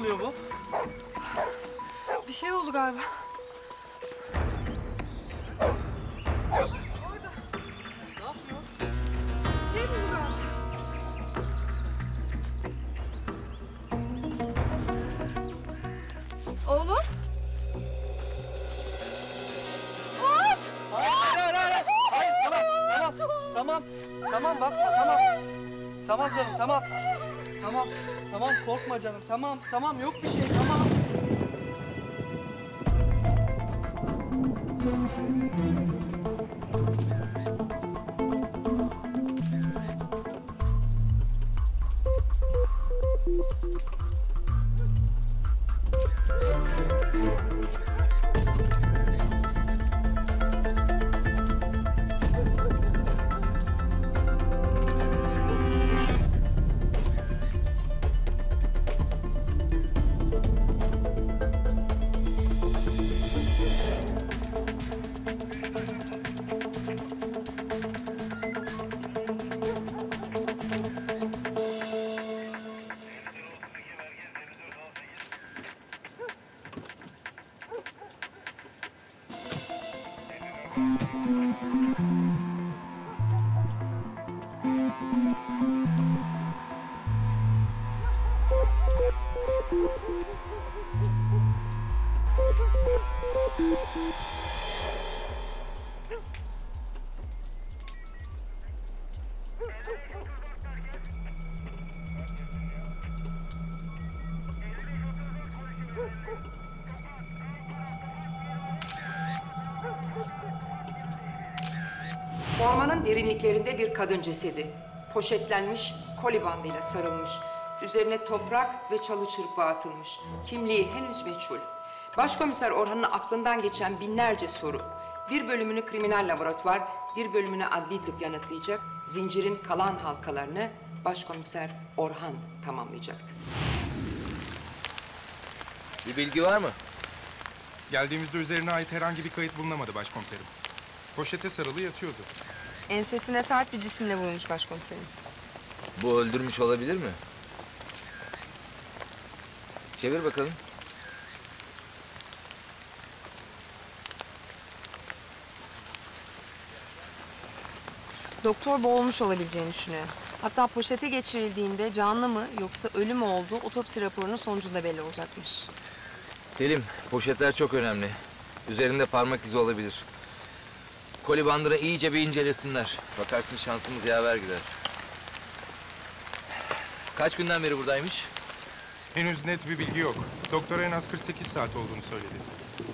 Ağlıyor bu? Tamam, tamam, yok bir şey, Ormanın derinliklerinde bir kadın cesedi. Poşetlenmiş, koli bandıyla sarılmış. Üzerine toprak ve çalı çırpı atılmış. Kimliği henüz meçhul. Başkomiser Orhan'ın aklından geçen binlerce soru. Bir bölümünü kriminal laboratuvar, bir bölümünü adli tıp yanıtlayacak. Zincirin kalan halkalarını başkomiser Orhan tamamlayacaktı. Bir bilgi var mı? Geldiğimizde üzerine ait herhangi bir kayıt bulunamadı başkomiserim. Poşete sarılı yatıyordu. Ensesine sert bir cisimle vurmuş başkomiserim. Bu öldürmüş olabilir mi? Çevir bakalım. Doktor boğulmuş olabileceğini düşünüyor. Hatta poşete geçirildiğinde canlı mı yoksa ölü mü olduğu otopsi raporunun sonucunda belli olacakmış. Selim, poşetler çok önemli. Üzerinde parmak izi olabilir. Koli bandını iyice bir incelesinler. Bakarsın şansımız yaver gider. Kaç günden beri buradaymış? Henüz net bir bilgi yok. Doktor en az 48 saat olduğunu söyledi.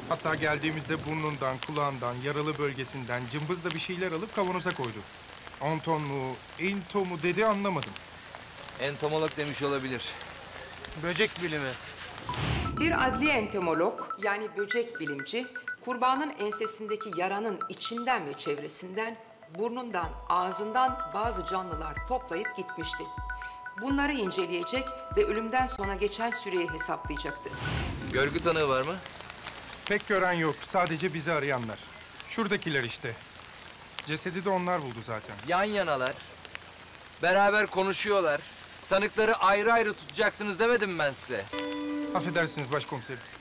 Hatta geldiğimizde burnundan, kulağından, yaralı bölgesinden cımbızla bir şeyler alıp kavanoza koydu. Anton mu, Into mu dedi anlamadım. Entomolog demiş olabilir. Böcek bilimi. Bir adli entomolog yani böcek bilimci kurbanın ensesindeki yaranın içinden ve çevresinden, burnundan, ağzından bazı canlılar toplayıp gitmişti. Bunları inceleyecek ve ölümden sonra geçen süreyi hesaplayacaktı. Görgü tanığı var mı? Pek gören yok, sadece bizi arayanlar. Şuradakiler işte. Cesedi de onlar buldu zaten. Yan yanalar. Beraber konuşuyorlar. Tanıkları ayrı ayrı tutacaksınız demedim ben size. Affedersiniz başkomiserim.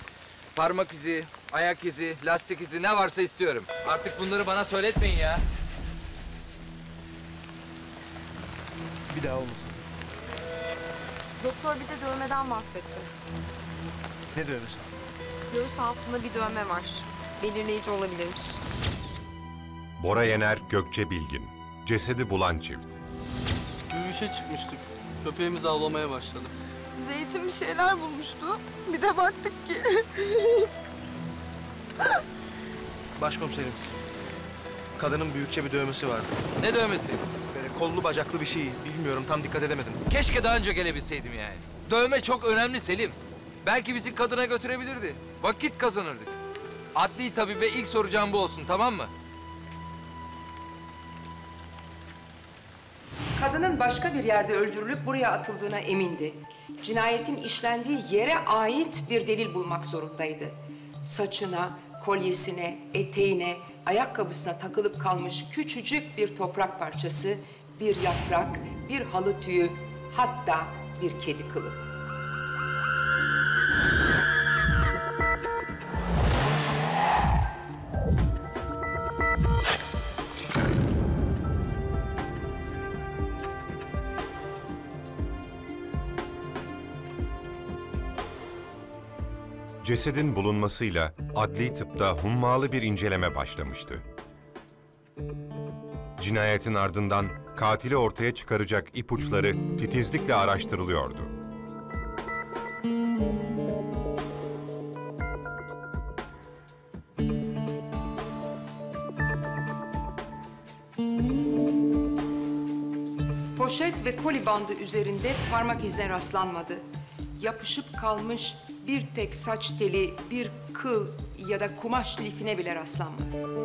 Parmak izi, ayak izi, lastik izi ne varsa istiyorum. Artık bunları bana söyletmeyin ya. Bir daha olmasın. Doktor bir de dövmeden bahsetti. Ne dövmesi? Göğüs altında bir dövme var. Belirleyici olabilirmiş. Bora Yener, Gökçe Bilgin. Cesedi bulan çift. Yürüyüşe çıkmıştık. Köpeğimiz avlamaya başladı. Zeytin bir şeyler bulmuştu. Bir de baktık ki. Başkomiserim. Kadının büyükçe bir dövmesi vardı. Ne dövmesi? Böyle kollu bacaklı bir şey. Bilmiyorum tam dikkat edemedim. Keşke daha önce gelebilseydim yani. Dövme çok önemli Selim. Belki bizi kadına götürebilirdi. Vakit kazanırdık. Adli tabibe ilk soracağım bu olsun tamam mı? Kadının başka bir yerde öldürülüp buraya atıldığına emindi. Cinayetin işlendiği yere ait bir delil bulmak zorundaydı. Saçına, kolyesine, eteğine, ayakkabısına takılıp kalmış küçücük bir toprak parçası, bir yaprak, bir halı tüyü, hatta bir kedi kılı. Cesedin bulunmasıyla adli tıpta hummalı bir inceleme başlamıştı. Cinayetin ardından katili ortaya çıkaracak ipuçları titizlikle araştırılıyordu. Poşet ve koli bandı üzerinde parmak izine rastlanmadı. Yapışıp kalmış bir tek saç teli, bir kıl ya da kumaş lifine bile rastlanmadı.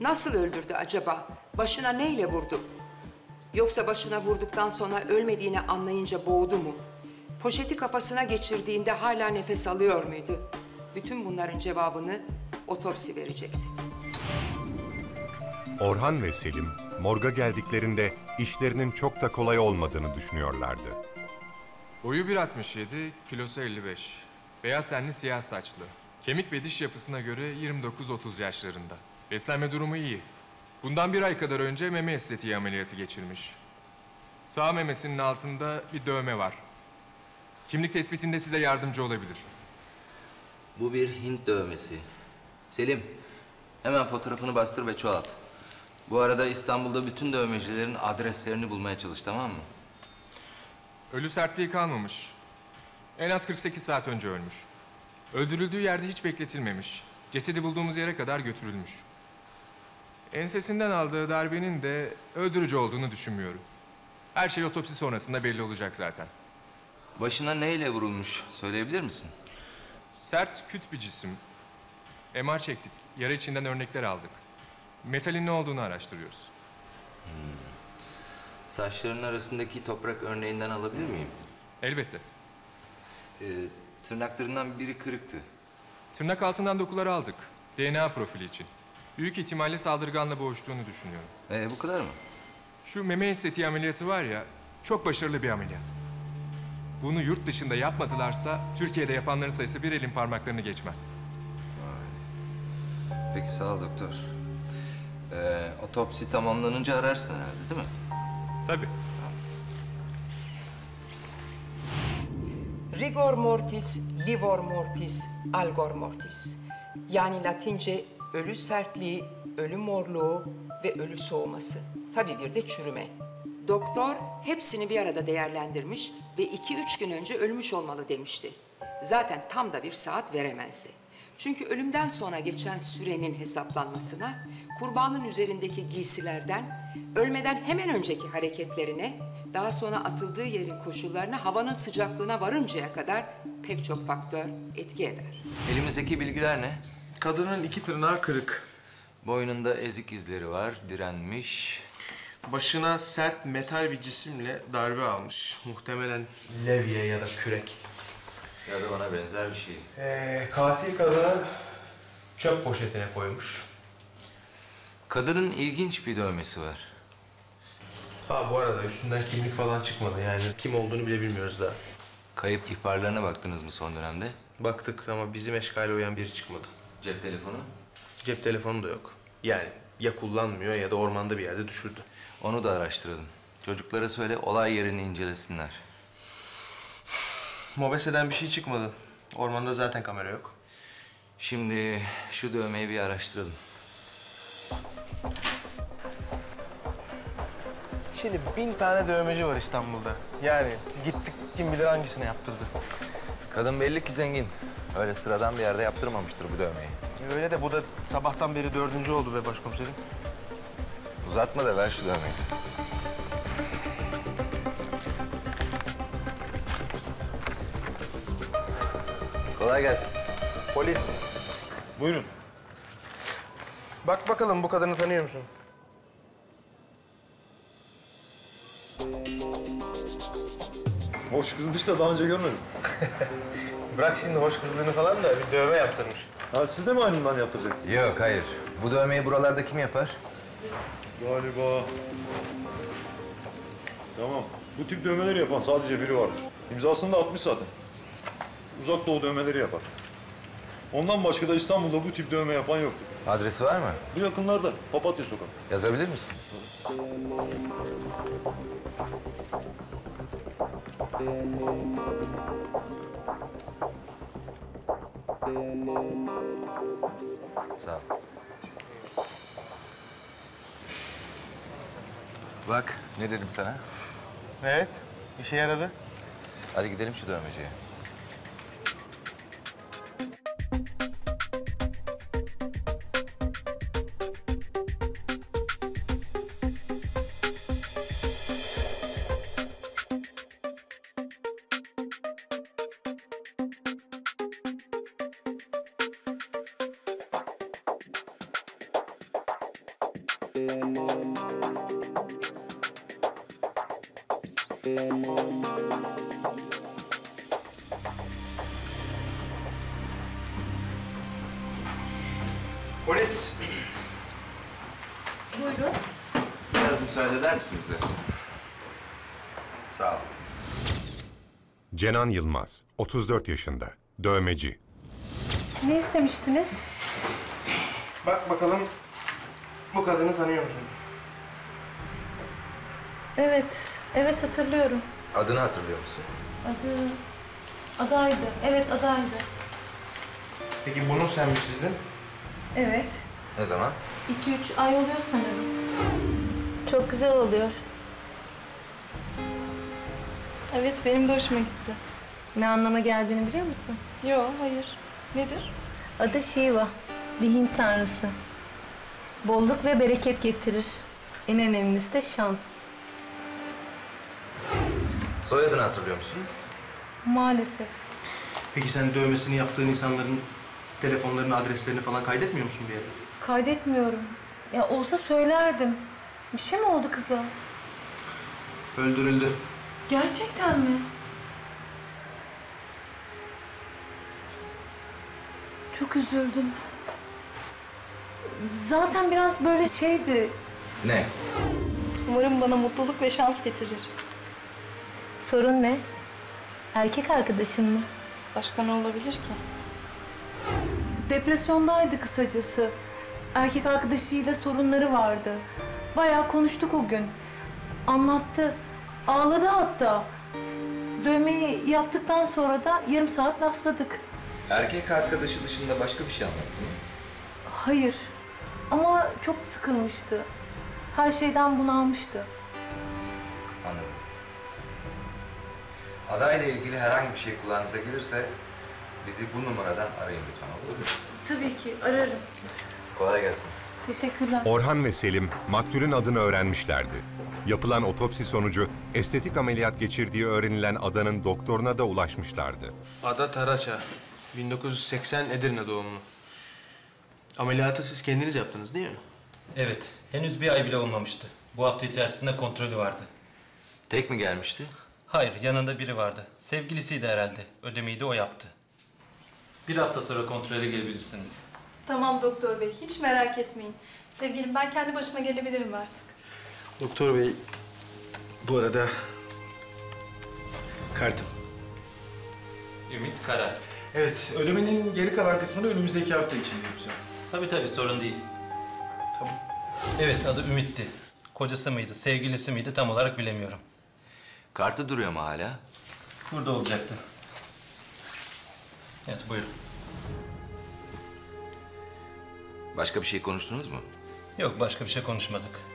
Nasıl öldürdü acaba? Başına neyle vurdu? Yoksa başına vurduktan sonra ölmediğini anlayınca boğdu mu? Poşeti kafasına geçirdiğinde hala nefes alıyor muydu? Bütün bunların cevabını otopsi verecekti. Orhan ve Selim, morga geldiklerinde işlerinin çok da kolay olmadığını düşünüyorlardı. Boyu 1.67, kilosu 55. Beyaz tenli siyah saçlı. Kemik ve diş yapısına göre 29-30 yaşlarında. Beslenme durumu iyi. Bundan bir ay kadar önce meme estetiği ameliyatı geçirmiş. Sağ memesinin altında bir dövme var. Kimlik tespitinde size yardımcı olabilir. Bu bir Hint dövmesi. Selim, hemen fotoğrafını bastır ve çoğalt. Bu arada İstanbul'da bütün dövmecilerin adreslerini bulmaya çalış tamam mı? Ölü sertliği kalmamış. En az 48 saat önce ölmüş. Öldürüldüğü yerde hiç bekletilmemiş. Cesedi bulduğumuz yere kadar götürülmüş. Ensesinden aldığı darbenin de öldürücü olduğunu düşünmüyorum. Her şey otopsi sonrasında belli olacak zaten. Başına neyle vurulmuş söyleyebilir misin? Sert, küt bir cisim. MR çektik. Yara içinden örnekler aldık. Metalin ne olduğunu araştırıyoruz. Saçlarının arasındaki toprak örneğinden alabilir miyim? Elbette. Ee, tırnaklarından biri kırıktı. Tırnak altından dokuları aldık. DNA profili için. Büyük ihtimalle saldırganla boğuştuğunu düşünüyorum. Ee, bu kadar mı? Şu meme estetiği ameliyatı var ya, çok başarılı bir ameliyat. Bunu yurt dışında yapmadılarsa, Türkiye'de yapanların sayısı bir elin parmaklarını geçmez. Peki sağ ol doktor. Ee, otopsi tamamlanınca ararsın herhalde değil mi? Tabii. Rigor mortis, livor mortis, algor mortis. Yani Latince ölü sertliği, ölü morluğu ve ölü soğuması. Tabii bir de çürüme. Doktor hepsini bir arada değerlendirmiş ve iki üç gün önce ölmüş olmalı demişti. Zaten tam da bir saat veremezdi. Çünkü ölümden sonra geçen sürenin hesaplanmasına, kurbanın üzerindeki giysilerden, ölmeden hemen önceki hareketlerine, daha sonra atıldığı yerin koşullarına, havanın sıcaklığına varıncaya kadar pek çok faktör etki eder. Elimizdeki bilgiler ne? Kadının iki tırnağı kırık. Boynunda ezik izleri var, direnmiş. Başına sert metal bir cisimle darbe almış. Muhtemelen levye ya da kürek. Ya da bana benzer bir şey. Ee, katil kadını çöp poşetine koymuş. Kadının ilginç bir dövmesi var. Ha bu arada üstünden kimlik falan çıkmadı yani kim olduğunu bile bilmiyoruz daha. Kayıp ihbarlarına baktınız mı son dönemde? Baktık ama bizim eşkale uyan biri çıkmadı. Cep telefonu? Cep telefonu da yok. Yani ya kullanmıyor ya da ormanda bir yerde düşürdü. Onu da araştıralım. Çocuklara söyle olay yerini incelesinler. Mobese'den bir şey çıkmadı. Ormanda zaten kamera yok. Şimdi şu dövmeyi bir araştıralım. Şimdi bin tane dövmeci var İstanbul'da. Yani gittik kim bilir hangisini yaptırdı. Kadın belli ki zengin. Öyle sıradan bir yerde yaptırmamıştır bu dövmeyi. Öyle de bu da sabahtan beri dördüncü oldu be başkomiserim. Uzatma da ver şu dövmeyi. Kolay gelsin. Polis. Buyurun. Bak bakalım bu kadını tanıyor musun? Hoş kızmış da daha önce görmedim. Bırak şimdi hoş kızlığını falan da bir dövme yaptırmış. Ha siz de mi aynından yaptıracaksınız? Yok hayır. Bu dövmeyi buralarda kim yapar? Galiba. Tamam. Bu tip dövmeleri yapan sadece biri vardır. İmzasını da atmış zaten. Uzak doğu dövmeleri yapar. Ondan başka da İstanbul'da bu tip dövme yapan yoktur. Adresi var mı? Bu yakınlarda Papatya Sokak. Yazabilir misin? Sağ ol. Bak ne dedim sana? Evet. işe yaradı. Hadi gidelim şu dövmeciye. Cenan Yılmaz, 34 yaşında, dövmeci. Ne istemiştiniz? Bak bakalım bu kadını tanıyor musun? Evet, evet hatırlıyorum. Adını hatırlıyor musun? Adı... Adaydı. Evet adaydı. Peki bunu sen mi çizdin? Evet. Ne zaman? 2-3 ay oluyor sanırım. Çok güzel oluyor. Evet, benim de hoşuma gitti. Ne anlama geldiğini biliyor musun? Yo, hayır. Nedir? Adı Shiva. Bir Hint tanrısı. Bolluk ve bereket getirir. En önemlisi de şans. Soyadını hatırlıyor musun? Maalesef. Peki sen dövmesini yaptığın insanların telefonlarını, adreslerini falan kaydetmiyor musun bir yere? Kaydetmiyorum. Ya olsa söylerdim. Bir şey mi oldu kıza? Öldürüldü. Gerçekten mi? Çok üzüldüm. Zaten biraz böyle şeydi. Ne? Umarım bana mutluluk ve şans getirir. Sorun ne? Erkek arkadaşın mı? Başka ne olabilir ki? Depresyondaydı kısacası. Erkek arkadaşıyla sorunları vardı. Bayağı konuştuk o gün. Anlattı. Ağladı hatta. Dövmeyi yaptıktan sonra da yarım saat lafladık. Erkek arkadaşı dışında başka bir şey anlattı mı? Hayır. Ama çok sıkılmıştı. Her şeyden bunalmıştı. Anladım. Adayla ilgili herhangi bir şey kulağınıza gelirse bizi bu numaradan arayın lütfen olur mu? Tabii ki ararım. Kolay gelsin. Teşekkürler. Orhan ve Selim maktulün adını öğrenmişlerdi. Yapılan otopsi sonucu estetik ameliyat geçirdiği öğrenilen adanın doktoruna da ulaşmışlardı. Ada Taraça. 1980 Edirne doğumlu. Ameliyatı siz kendiniz yaptınız değil mi? Evet, henüz bir ay bile olmamıştı. Bu hafta içerisinde kontrolü vardı. Tek mi gelmişti? Hayır, yanında biri vardı. Sevgilisiydi herhalde. Ödemeyi de o yaptı. Bir hafta sonra kontrole gelebilirsiniz. Tamam doktor bey, hiç merak etmeyin. Sevgilim ben kendi başıma gelebilirim artık. Doktor bey, bu arada kartım. Ümit Kara. Evet, ödemenin geri kalan kısmını önümüzdeki hafta için yapacağım. Tabii tabii, sorun değil. Tamam. Evet, adı Ümit'ti. Kocası mıydı, sevgilisi miydi tam olarak bilemiyorum. Kartı duruyor mu hala? Burada olacaktı. Evet, buyurun. Başka bir şey konuştunuz mu? Yok, başka bir şey konuşmadık.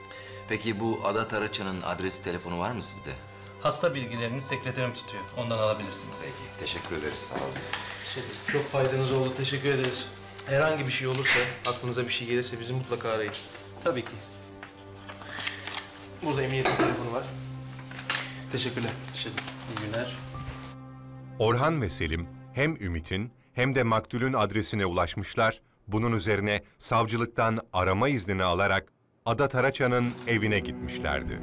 Peki bu Ada Taraça'nın adresi telefonu var mı sizde? Hasta bilgilerini sekreterim tutuyor. Ondan alabilirsiniz. Peki, teşekkür ederiz. Sağ olun. Çok faydanız oldu, teşekkür ederiz. Herhangi bir şey olursa, aklınıza bir şey gelirse bizi mutlaka arayın. Tabii ki. Burada emniyetin telefonu var. Teşekkürler. Teşekkür İyi günler. Orhan ve Selim hem Ümit'in hem de maktulün adresine ulaşmışlar. Bunun üzerine savcılıktan arama iznini alarak Ada Taraça'nın evine gitmişlerdi.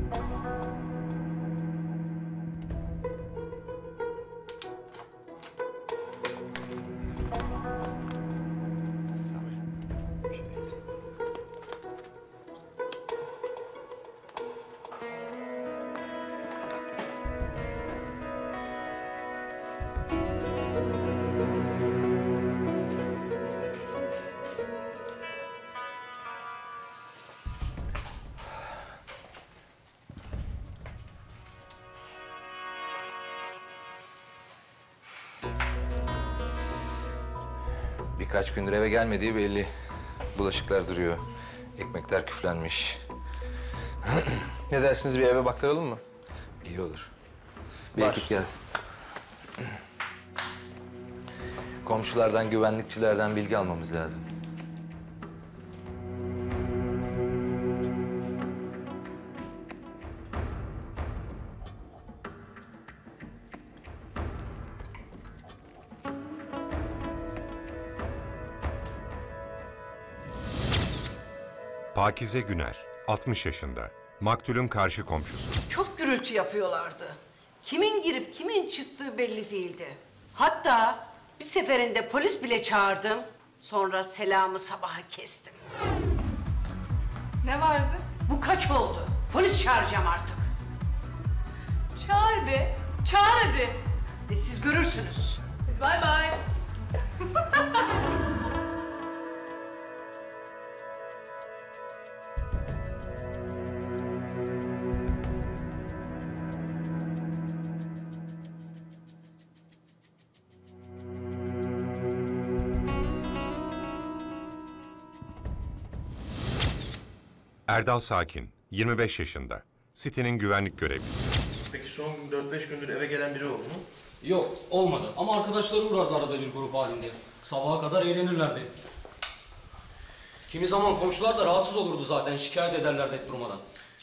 Gündür eve gelmediği belli. Bulaşıklar duruyor. Ekmekler küflenmiş. Ne dersiniz bir eve baktıralım mı? İyi olur. Bir Var. ekip gelsin. Komşulardan, güvenlikçilerden bilgi almamız lazım. Pakize Güner, 60 yaşında. Maktulün karşı komşusu. Çok gürültü yapıyorlardı. Kimin girip kimin çıktığı belli değildi. Hatta bir seferinde polis bile çağırdım. Sonra selamı sabaha kestim. Ne vardı? Bu kaç oldu? Polis çağıracağım artık. Çağır be. Çağır hadi. E siz görürsünüz. Bay bay. Erdal Sakin, 25 yaşında. Sitenin güvenlik görevlisi. Peki son 4-5 gündür eve gelen biri oldu mu? Yok olmadı ama arkadaşları uğrardı arada bir grup halinde. Sabaha kadar eğlenirlerdi. Kimi zaman komşular da rahatsız olurdu zaten şikayet ederlerdi hep durmadan.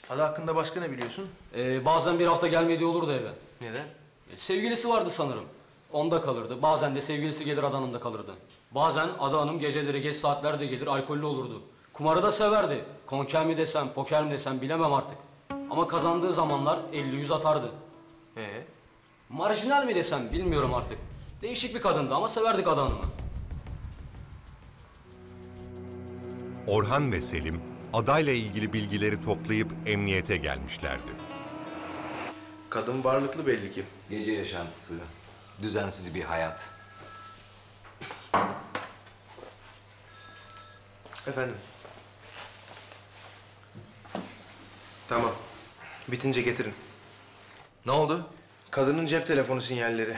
Ada hakkında başka ne biliyorsun? Ee, bazen bir hafta gelmediği olurdu eve. Neden? E, sevgilisi vardı sanırım. Onda kalırdı. Bazen de sevgilisi gelir Ada Hanım'da kalırdı. Bazen Ada Hanım geceleri geç saatlerde gelir alkollü olurdu. Kumarı da severdi. Konker mi desem, poker mi desem bilemem artık. Ama kazandığı zamanlar 50-100 atardı. Ee? Marjinal mi desem bilmiyorum artık. Değişik bir kadındı ama severdik Ada Hanım'ı. Orhan ve Selim adayla ilgili bilgileri toplayıp emniyete gelmişlerdi. Kadın varlıklı belli ki. Gece yaşantısı, düzensiz bir hayat. Efendim. Tamam. Bitince getirin. Ne oldu? Kadının cep telefonu sinyalleri.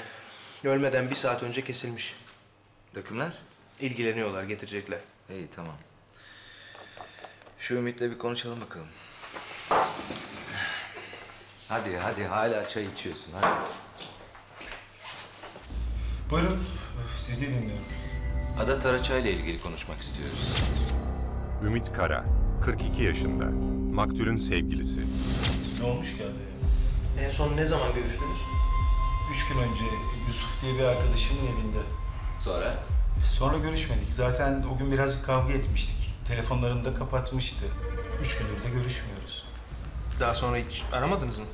Ölmeden bir saat önce kesilmiş. Dökümler? İlgileniyorlar, getirecekler. İyi tamam. Şu Ümit'le bir konuşalım bakalım. Hadi hadi hala çay içiyorsun hadi. Buyurun, sizi dinliyorum. Ada Taraçay ile ilgili konuşmak istiyoruz. Ümit Kara, 42 yaşında, maktulün sevgilisi. Ne olmuş ki adaya? En son ne zaman görüştünüz? Üç gün önce Yusuf diye bir arkadaşımın evinde. Sonra? Sonra görüşmedik. Zaten o gün birazcık kavga etmiştik. Telefonlarını da kapatmıştı. Üç gündür de görüşmüyoruz. Daha sonra hiç aramadınız mı?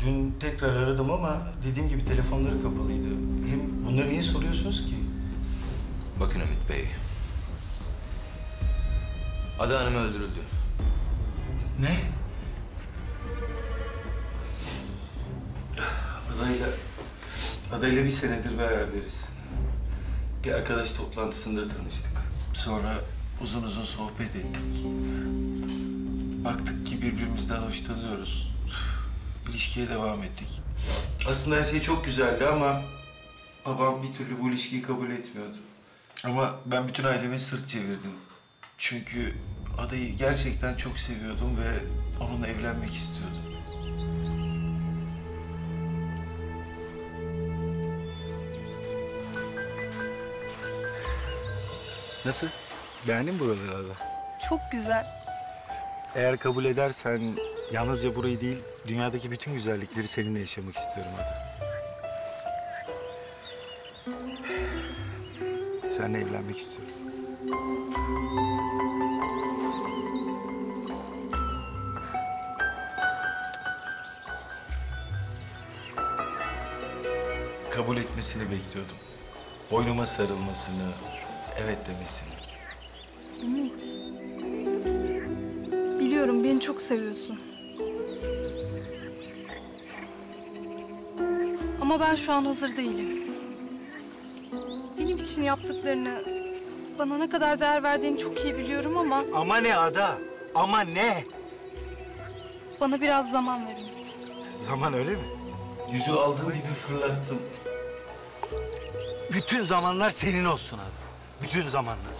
Dün tekrar aradım ama dediğim gibi telefonları kapalıydı. Hem bunları niye soruyorsunuz ki? Bakın Ümit Bey. Ada Hanım öldürüldü. Ne? Adayla, adayla bir senedir beraberiz. Bir arkadaş toplantısında tanıştık. Sonra uzun uzun sohbet ettik. Baktık ki birbirimizden hoşlanıyoruz. İlişkiye devam ettik. Aslında her şey çok güzeldi ama babam bir türlü bu ilişkiyi kabul etmiyordu. Ama ben bütün aileme sırt çevirdim. Çünkü adayı gerçekten çok seviyordum ve onunla evlenmek istiyordum. Nasıl? Beğendin mi buraları Ada? Çok güzel. Eğer kabul edersen yalnızca burayı değil, dünyadaki bütün güzellikleri seninle yaşamak istiyorum Ada. Seninle evlenmek istiyorum. Kabul etmesini bekliyordum. Boynuma sarılmasını, evet demesini. Ümit. Biliyorum beni çok seviyorsun. Ama ben şu an hazır değilim. Benim için yaptıklarını, bana ne kadar değer verdiğini çok iyi biliyorum ama Ama ne Ada? Ama ne? bana biraz zaman ver Ümit. Zaman öyle mi? Yüzü aldığım gibi fırlattım. Bütün zamanlar senin olsun abi. Bütün zamanlar.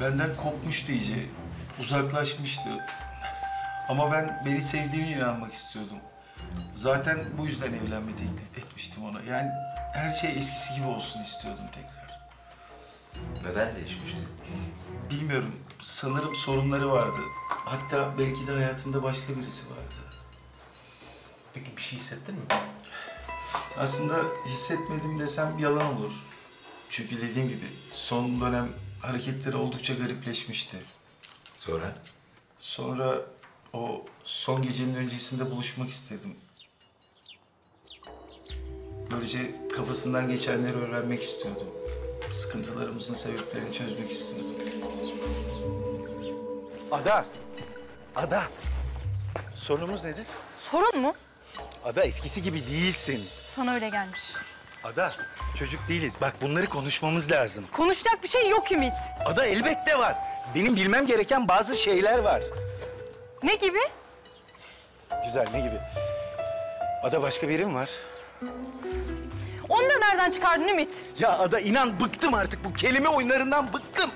Benden kopmuştu iyice. Uzaklaşmıştı. Ama ben beni sevdiğine inanmak istiyordum. Zaten bu yüzden evlenme teklif etmiştim ona. Yani her şey eskisi gibi olsun istiyordum tekrar. Neden değişmişti? Bilmiyorum. Sanırım sorunları vardı. Hatta belki de hayatında başka birisi vardı. Peki bir şey hissettin mi? Aslında hissetmedim desem yalan olur. Çünkü dediğim gibi son dönem hareketleri oldukça garipleşmişti. Sonra? Sonra o son gecenin öncesinde buluşmak istedim. Böylece kafasından geçenleri öğrenmek istiyordum. Sıkıntılarımızın sebeplerini çözmek istiyordum. Ada! Ada! Sorunumuz nedir? Sorun mu? Ada eskisi gibi değilsin. Sana öyle gelmiş. Ada, çocuk değiliz. Bak bunları konuşmamız lazım. Konuşacak bir şey yok Ümit. Ada elbette var. Benim bilmem gereken bazı şeyler var. Ne gibi? Güzel, ne gibi? Ada başka biri mi var? Onu da nereden çıkardın Ümit? Ya Ada inan bıktım artık bu kelime oyunlarından bıktım.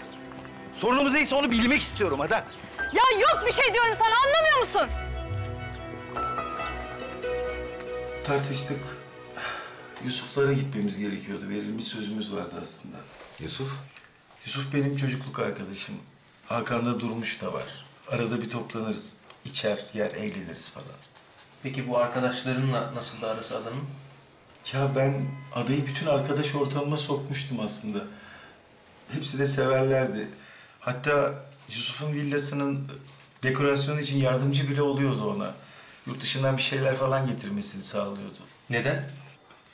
Sorunumuz neyse onu bilmek istiyorum Ada. Ya yok bir şey diyorum sana anlamıyor musun? Tartıştık. Yusuf'lara gitmemiz gerekiyordu. Verilmiş sözümüz vardı aslında. Yusuf? Yusuf benim çocukluk arkadaşım. Hakan'da Durmuş da var. Arada bir toplanırız. içer, yer, eğleniriz falan. Peki bu arkadaşlarınla nasıl arası adamın? Ya ben adayı bütün arkadaş ortamıma sokmuştum aslında. Hepsi de severlerdi. Hatta Yusuf'un villasının dekorasyonu için yardımcı bile oluyordu ona. Yurt dışından bir şeyler falan getirmesini sağlıyordu. Neden?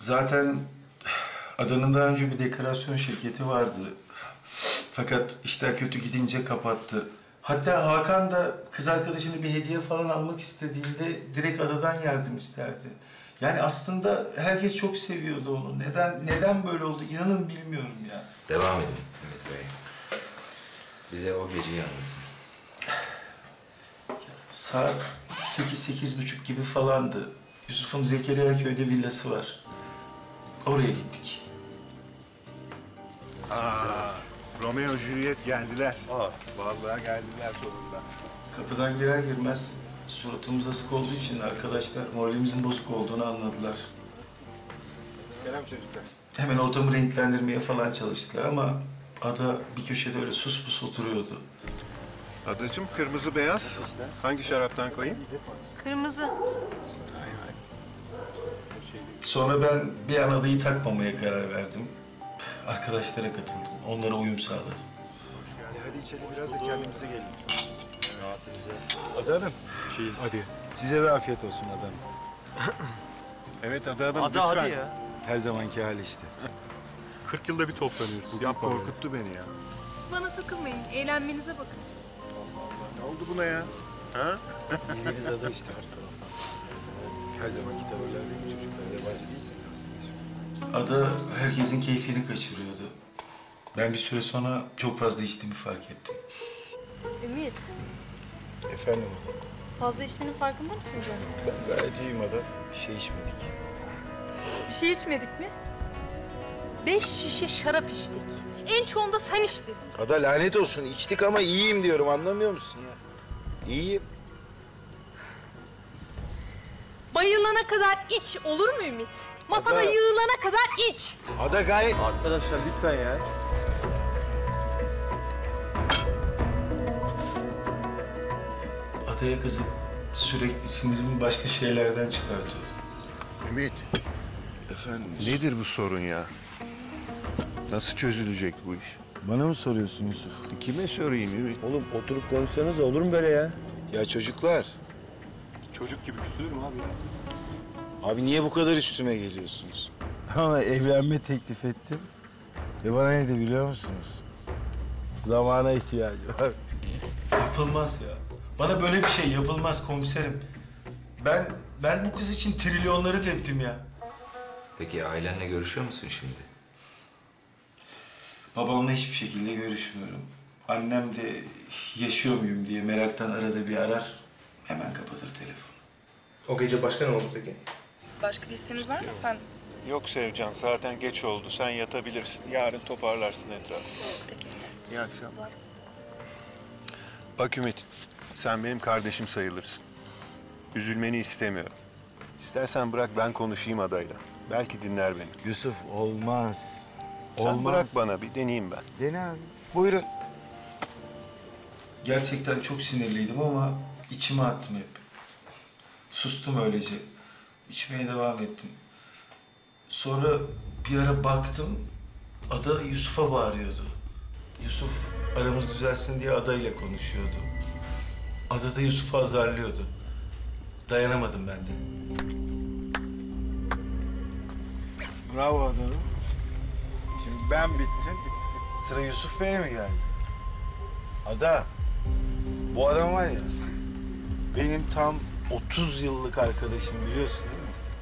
Zaten adanın daha önce bir dekorasyon şirketi vardı. Fakat işler kötü gidince kapattı. Hatta Hakan da kız arkadaşını bir hediye falan almak istediğinde direkt adadan yardım isterdi. Yani aslında herkes çok seviyordu onu. Neden neden böyle oldu inanın bilmiyorum ya. Devam edin Ümit Bey. Bize o geceyi anlatın. Saat sekiz, sekiz buçuk gibi falandı. Yusuf'un Zekeriya köyde villası var. Oraya gittik. Aa, Romeo Juliet geldiler. Aa, vallahi geldiler sonunda. Kapıdan girer girmez suratımız asık olduğu için arkadaşlar moralimizin bozuk olduğunu anladılar. Selam çocuklar. Hemen ortamı renklendirmeye falan çalıştılar ama ada bir köşede öyle sus pus oturuyordu. Adacığım kırmızı beyaz. Hangi şaraptan koyayım? Kırmızı. Sonra ben bir an adayı takmamaya karar verdim. Arkadaşlara katıldım. Onlara uyum sağladım. Hadi içeri biraz da kendimize gelelim. Ada Hanım. Hadi. Size de afiyet olsun Ada Hanım. evet Ada Hanım Ada, lütfen. hadi ya. Her zamanki hali işte. 40 yılda bir toplanıyoruz. Bugün korkuttu beni ya. Siz bana takılmayın. Eğlenmenize bakın. Ne oldu buna ya? Ha? Bildiğiniz ada işte her tavırlar değil mi çocuklar? Yabancı değilsiniz aslında. Ada herkesin keyfini kaçırıyordu. Ben bir süre sonra çok fazla içtiğimi fark ettim. Ümit, Efendim Ada. fazla içtiğinin farkında mısın canım? Ben gayet iyiyim Ada. Bir şey içmedik. Bir şey içmedik mi? Beş şişe şarap içtik. En çoğunda sen içtin. Ada lanet olsun. içtik ama iyiyim diyorum. Anlamıyor musun ya? İyiyim. Bayılana kadar iç olur mu Ümit? Masada Ada- yığılana kadar iç. Ada gayet... Arkadaşlar lütfen ya. Adaya kızıp sürekli sinirimi başka şeylerden çıkartıyordu. Ümit. Efendim? Nedir bu sorun ya? Nasıl çözülecek bu iş? Bana mı soruyorsun Yusuf? Kime sorayım Ümit? Oğlum oturup konuşsanız olur mu böyle ya? Ya çocuklar. Çocuk gibi küsülür mü abi ya? Abi niye bu kadar üstüme geliyorsunuz? Ama evlenme teklif ettim. Ve bana ne de biliyor musunuz? Zamana ihtiyacı var. Yapılmaz ya. Bana böyle bir şey yapılmaz komiserim. Ben ben bu kız için trilyonları teptim ya. Peki ailenle görüşüyor musun şimdi? Babamla hiçbir şekilde görüşmüyorum. Annem de yaşıyor muyum diye meraktan arada bir arar. Hemen kapatır telefonu. O gece başka ne oldu peki? Başka bir isteğiniz var mı efendim? Yok Sevcan, zaten geç oldu. Sen yatabilirsin. Yarın toparlarsın etrafı. İyi akşamlar. Bak Ümit, sen benim kardeşim sayılırsın. Üzülmeni istemiyorum. İstersen bırak ben konuşayım adayla. Belki dinler beni. Yusuf olmaz. Sen bırak bana bir deneyeyim ben. Dene abi. Buyurun. Gerçekten çok sinirliydim ama içime attım hep. Sustum öylece. İçmeye devam ettim. Sonra bir ara baktım, Ada Yusuf'a bağırıyordu. Yusuf aramız düzelsin diye Ada ile konuşuyordu. Ada da Yusuf'u azarlıyordu. Dayanamadım ben de. Bravo adamım. Şimdi ben bittim. Sıra Yusuf Bey'e mi geldi? Ada, bu adam var ya, benim tam 30 yıllık arkadaşım biliyorsun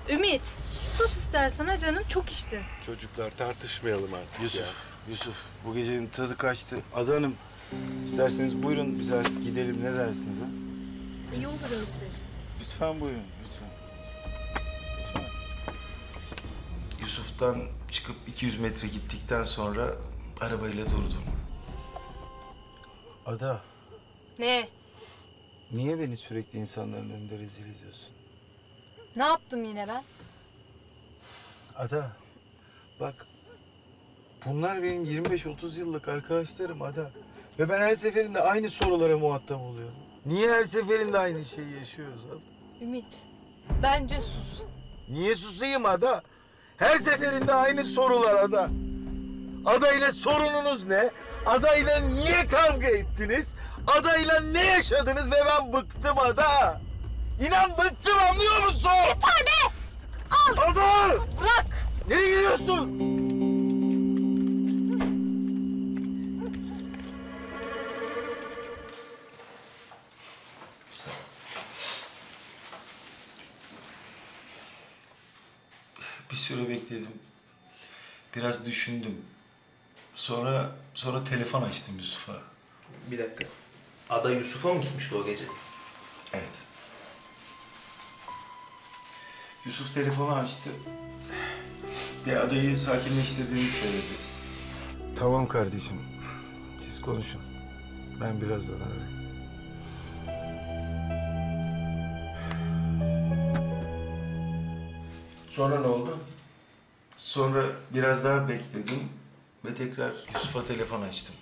değil mi? Ümit, sus istersen ha canım. Çok içtin. Çocuklar tartışmayalım artık Yusuf, ya. Yusuf bu gecenin tadı kaçtı. Ada Hanım, isterseniz buyurun biz artık gidelim ne dersiniz ha? İyi olur Ümit Bey. Lütfen buyurun, lütfen. Yusuf'tan çıkıp 200 metre gittikten sonra arabayla durdum. Ada, Ne? Niye beni sürekli insanların önünde rezil ediyorsun? Ne yaptım yine ben? Ada, bak bunlar benim 25-30 yıllık arkadaşlarım Ada. Ve ben her seferinde aynı sorulara muhatap oluyorum. Niye her seferinde aynı şeyi yaşıyoruz Ada? Ümit, bence sus. Niye susayım Ada? Her seferinde aynı sorular Ada. Ada ile sorununuz ne? Ada ile niye kavga ettiniz? Adayla ne yaşadınız ve ben bıktım ada. İnan bıktım anlıyor musun? Yeter be! Al! Ada! Bırak! Nereye gidiyorsun? Bir süre bekledim. Biraz düşündüm. Sonra sonra telefon açtım Yusuf'a. Bir dakika. Ada Yusuf'a mı gitmişti o gece? Evet. Yusuf telefonu açtı. Ve adayı sakinleştirdiğini söyledi. Tamam kardeşim. Siz konuşun. Ben birazdan ararım. Sonra ne oldu? Sonra biraz daha bekledim ve tekrar Yusuf'a telefon açtım.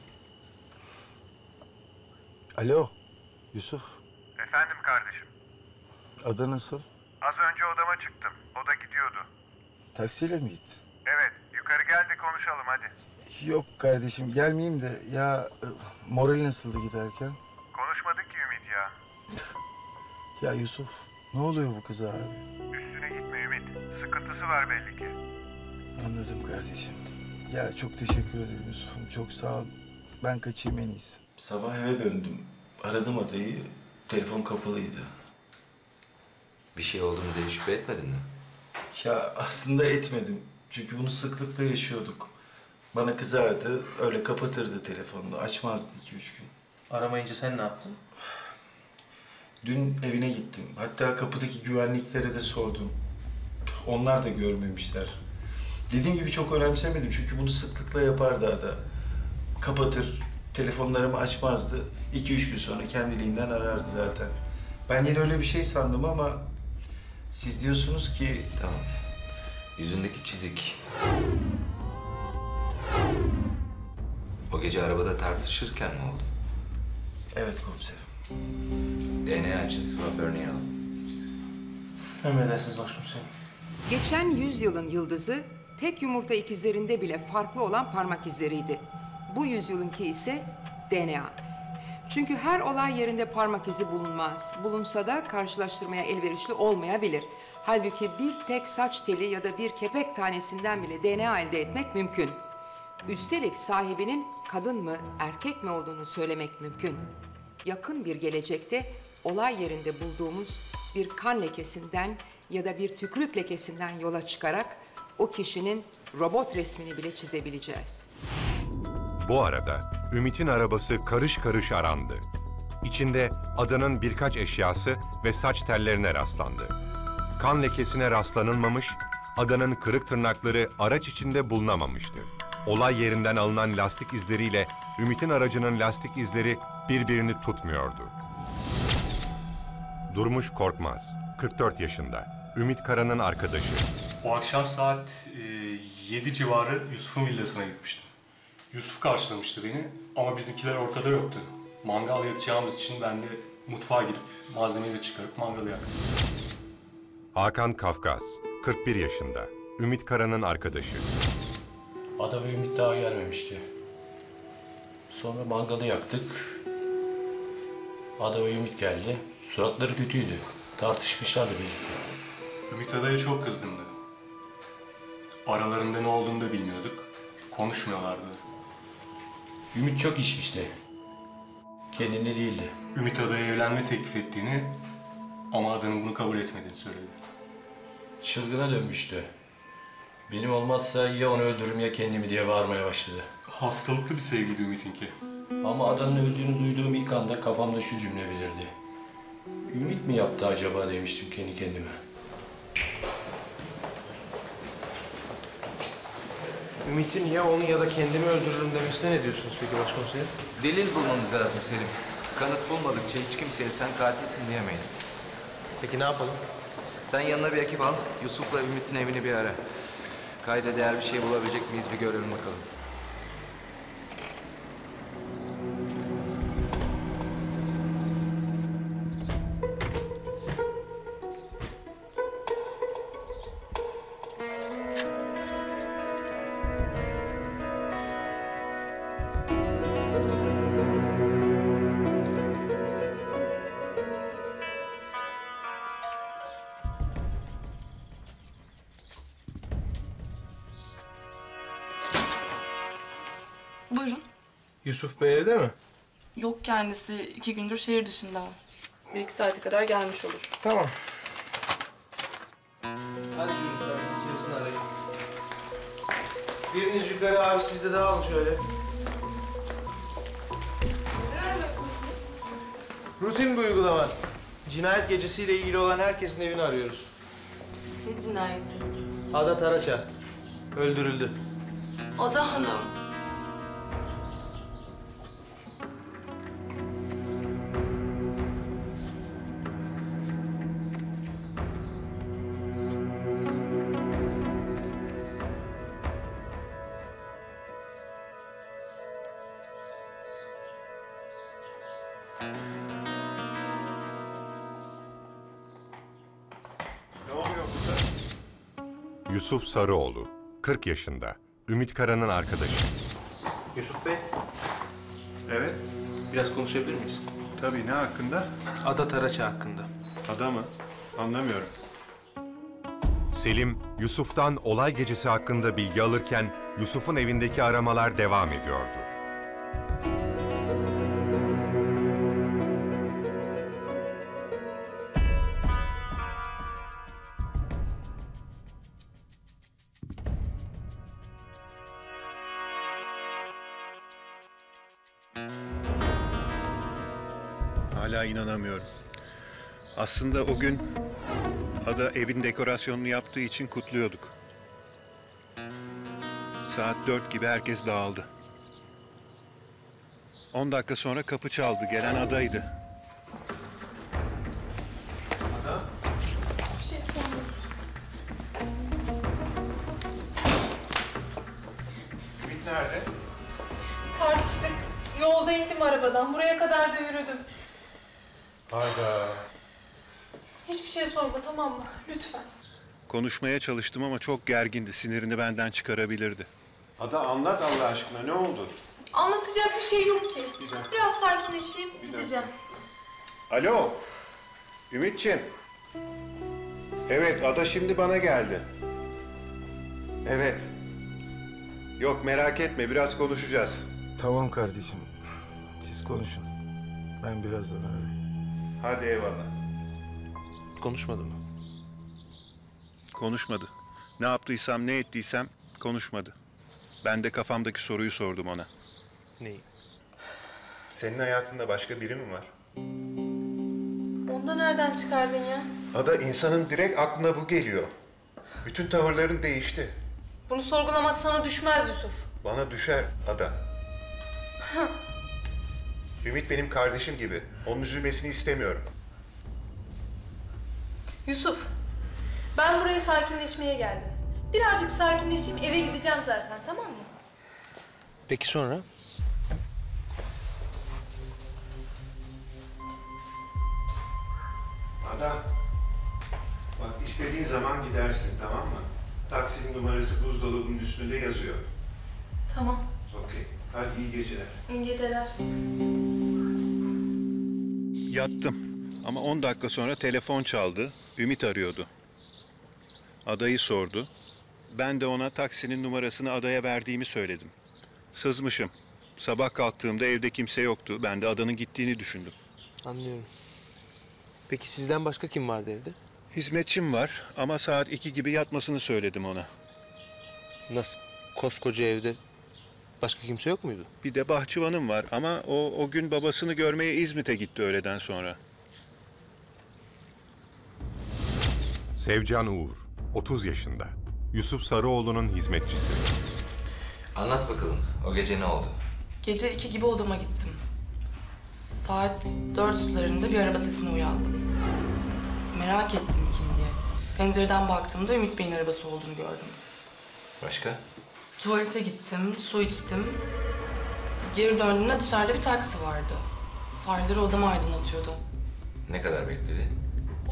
Alo, Yusuf. Efendim kardeşim. Ada nasıl? Az önce odama çıktım. O da gidiyordu. Taksiyle mi gitti? Evet, yukarı gel de konuşalım hadi. Yok kardeşim gelmeyeyim de ya e, moral nasıldı giderken? Konuşmadık ki Ümit ya. Ya Yusuf ne oluyor bu kıza abi? Üstüne gitme Ümit. Sıkıntısı var belli ki. Anladım kardeşim. Ya çok teşekkür ederim Yusuf'um çok sağ ol. Ben kaçayım en iyisi. Sabah eve döndüm. Aradım adayı. Telefon kapalıydı. Bir şey olduğunu diye şüphe etmedin mi? Ya aslında etmedim. Çünkü bunu sıklıkla yaşıyorduk. Bana kızardı, öyle kapatırdı telefonunu. Açmazdı iki üç gün. Aramayınca sen ne yaptın? Dün evine gittim. Hatta kapıdaki güvenliklere de sordum. Onlar da görmemişler. Dediğim gibi çok önemsemedim çünkü bunu sıklıkla yapardı ada. Kapatır, telefonlarımı açmazdı. İki üç gün sonra kendiliğinden arardı zaten. Ben yine öyle bir şey sandım ama siz diyorsunuz ki... Tamam. Yüzündeki çizik. O gece arabada tartışırken mi oldu? Evet komiserim. DNA için swab örneği al. Emredersiniz başkomiserim. Geçen yüzyılın yıldızı tek yumurta ikizlerinde bile farklı olan parmak izleriydi. Bu yüzyılınki ise DNA. Çünkü her olay yerinde parmak izi bulunmaz. Bulunsa da karşılaştırmaya elverişli olmayabilir. Halbuki bir tek saç teli ya da bir kepek tanesinden bile DNA elde etmek mümkün. Üstelik sahibinin kadın mı, erkek mi olduğunu söylemek mümkün. Yakın bir gelecekte olay yerinde bulduğumuz bir kan lekesinden ya da bir tükürük lekesinden yola çıkarak o kişinin robot resmini bile çizebileceğiz. Bu arada Ümit'in arabası karış karış arandı. İçinde adanın birkaç eşyası ve saç tellerine rastlandı. Kan lekesine rastlanılmamış, adanın kırık tırnakları araç içinde bulunamamıştı. Olay yerinden alınan lastik izleriyle Ümit'in aracının lastik izleri birbirini tutmuyordu. Durmuş Korkmaz, 44 yaşında. Ümit Kara'nın arkadaşı. O akşam saat e, 7 civarı Yusuf'un villasına gitmiştim. Yusuf karşılamıştı beni ama bizimkiler ortada yoktu. Mangal yakacağımız için ben de mutfağa girip malzemeyi çıkarıp mangalı yaktım. Hakan Kafkas, 41 yaşında. Ümit Kara'nın arkadaşı. Ada ve Ümit daha gelmemişti. Sonra mangalı yaktık. Ada ve Ümit geldi. Suratları kötüydü. Tartışmışlardı birlikte. Ümit Ada'ya çok kızgındı. Aralarında ne olduğunu da bilmiyorduk. Konuşmuyorlardı. Ümit çok içmişti. Kendinde değildi. Ümit Ada'ya evlenme teklif ettiğini ama Ada'nın bunu kabul etmediğini söyledi. Çılgına dönmüştü. Benim olmazsa ya onu öldürürüm ya kendimi diye bağırmaya başladı. Hastalıklı bir sevgiydi Ümit'inki. Ama adanın öldüğünü duyduğum ilk anda kafamda şu cümle belirdi. Ümit mi yaptı acaba demiştim kendi kendime. Ümit'in ya onu ya da kendimi öldürürüm demesine ne diyorsunuz peki başkomiserim? Delil bulmamız lazım Selim. Kanıt bulmadıkça hiç kimseye sen katilsin diyemeyiz. Peki ne yapalım? Sen yanına bir ekip al. Yusuf'la Ümit'in evini bir ara. Kayda değer bir şey bulabilecek miyiz bir görelim bakalım. Kendisi iki gündür şehir dışında. Bir iki saate kadar gelmiş olur. Tamam. Hadi çocuklar kızın arayın. Biriniz yukarı abi siz de dağılın şöyle. Rutin bir uygulama. Cinayet gecesiyle ilgili olan herkesin evini arıyoruz. Ne cinayeti? Ada Taraça. Öldürüldü. Ada Hanım. Yusuf Sarıoğlu, 40 yaşında, Ümit Kara'nın arkadaşı. Yusuf Bey, Evet. biraz konuşabilir miyiz? Tabii ne hakkında? Ada Taraça hakkında. Ada mı? Anlamıyorum. Selim, Yusuf'tan olay gecesi hakkında bilgi alırken Yusuf'un evindeki aramalar devam ediyordu. Aslında o gün Ada evin dekorasyonunu yaptığı için kutluyorduk. Saat dört gibi herkes dağıldı. On dakika sonra kapı çaldı. Gelen Ada'ydı. Konuşmaya çalıştım ama çok gergindi. Sinirini benden çıkarabilirdi. Ada anlat Allah aşkına ne oldu? Anlatacak bir şey yok ki. Biraz sakinleşeyim, gideceğim. Alo. Ümitçim. Evet, Ada şimdi bana geldi. Evet. Yok merak etme, biraz konuşacağız. Tamam kardeşim. Siz konuşun. Ben birazdan ararım. Hadi eyvallah. Konuşmadı mı? Konuşmadı. Ne yaptıysam, ne ettiysem konuşmadı. Ben de kafamdaki soruyu sordum ona. Neyi? Senin hayatında başka biri mi var? Onu da nereden çıkardın ya? Ada insanın direkt aklına bu geliyor. Bütün tavırların değişti. Bunu sorgulamak sana düşmez Yusuf. Bana düşer Ada. Ümit benim kardeşim gibi. Onun üzülmesini istemiyorum. Yusuf, ben buraya sakinleşmeye geldim. Birazcık sakinleşeyim, eve gideceğim zaten, tamam mı? Peki sonra? Ada, bak istediğin zaman gidersin tamam mı? Taksinin numarası buzdolabının üstünde yazıyor. Tamam, Okey. Hadi iyi geceler. iyi geceler. Yattım ama 10 dakika sonra telefon çaldı. Ümit arıyordu. Adayı sordu. Ben de ona taksinin numarasını adaya verdiğimi söyledim. Sızmışım. Sabah kalktığımda evde kimse yoktu. Ben de adanın gittiğini düşündüm. Anlıyorum. Peki sizden başka kim vardı evde? Hizmetçim var ama saat iki gibi yatmasını söyledim ona. Nasıl? Koskoca evde başka kimse yok muydu? Bir de bahçıvanım var ama o, o gün babasını görmeye İzmit'e gitti öğleden sonra. Sevcan Uğur, 30 yaşında, Yusuf Sarıoğlu'nun hizmetçisi. Anlat bakalım, o gece ne oldu? Gece iki gibi odama gittim. Saat dört sularında bir araba sesine uyandım. Merak ettim kim diye. Pencereden baktığımda Ümit Bey'in arabası olduğunu gördüm. Başka? Tuvalete gittim, su içtim. Geri döndüğümde dışarıda bir taksi vardı. Farları odamı aydınlatıyordu. Ne kadar bekledi?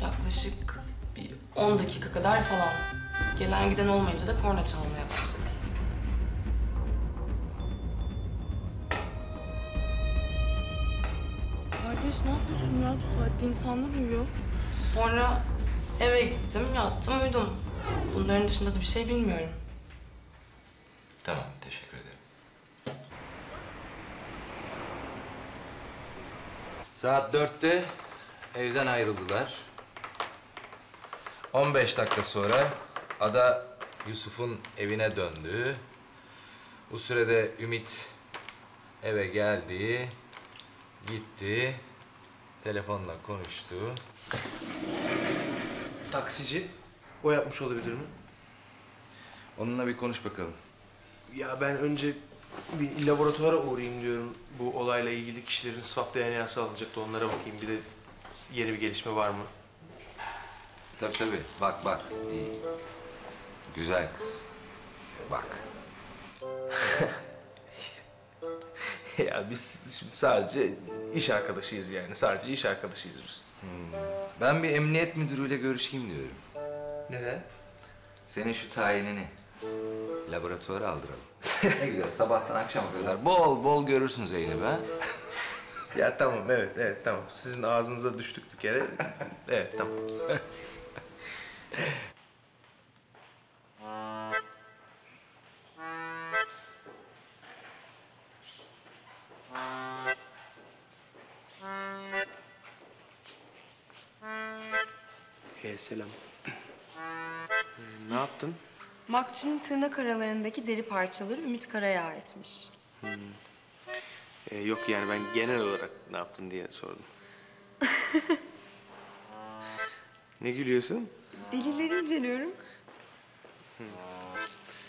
Yaklaşık 10 dakika kadar falan. Gelen giden olmayınca da korna çalmaya başladı. Kardeş ne yapıyorsun ya? Bu saatte insanlar uyuyor. Sonra eve gittim, yattım, uyudum. Bunların dışında da bir şey bilmiyorum. Tamam, teşekkür ederim. Saat dörtte evden ayrıldılar. 15 dakika sonra Ada Yusuf'un evine döndü. Bu sürede Ümit eve geldi, gitti, telefonla konuştu. Taksici. O yapmış olabilir mi? Onunla bir konuş bakalım. Ya ben önce bir laboratuvara uğrayayım diyorum. Bu olayla ilgili kişilerin swap DNA'sı alınacaktı. Onlara bakayım. Bir de yeni bir gelişme var mı? Tabii tabii. Bak bak. İyi. Güzel kız. Bak. ya biz şimdi sadece iş arkadaşıyız yani. Sadece iş arkadaşıyız biz. Ben bir emniyet müdürüyle görüşeyim diyorum. Neden? Senin şu tayinini laboratuvara aldıralım. ne güzel sabahtan akşama kadar bol bol görürsün Zeynep'i ha. Ya tamam evet evet tamam. Sizin ağzınıza düştük bir kere. Evet tamam. Ee, selam. Ee, ne yaptın? Maktul'ün tırnak aralarındaki deri parçaları Ümit Kara'ya aitmiş. Hmm. Ee, yok yani ben genel olarak ne yaptın diye sordum. ne gülüyorsun? Delilleri inceliyorum.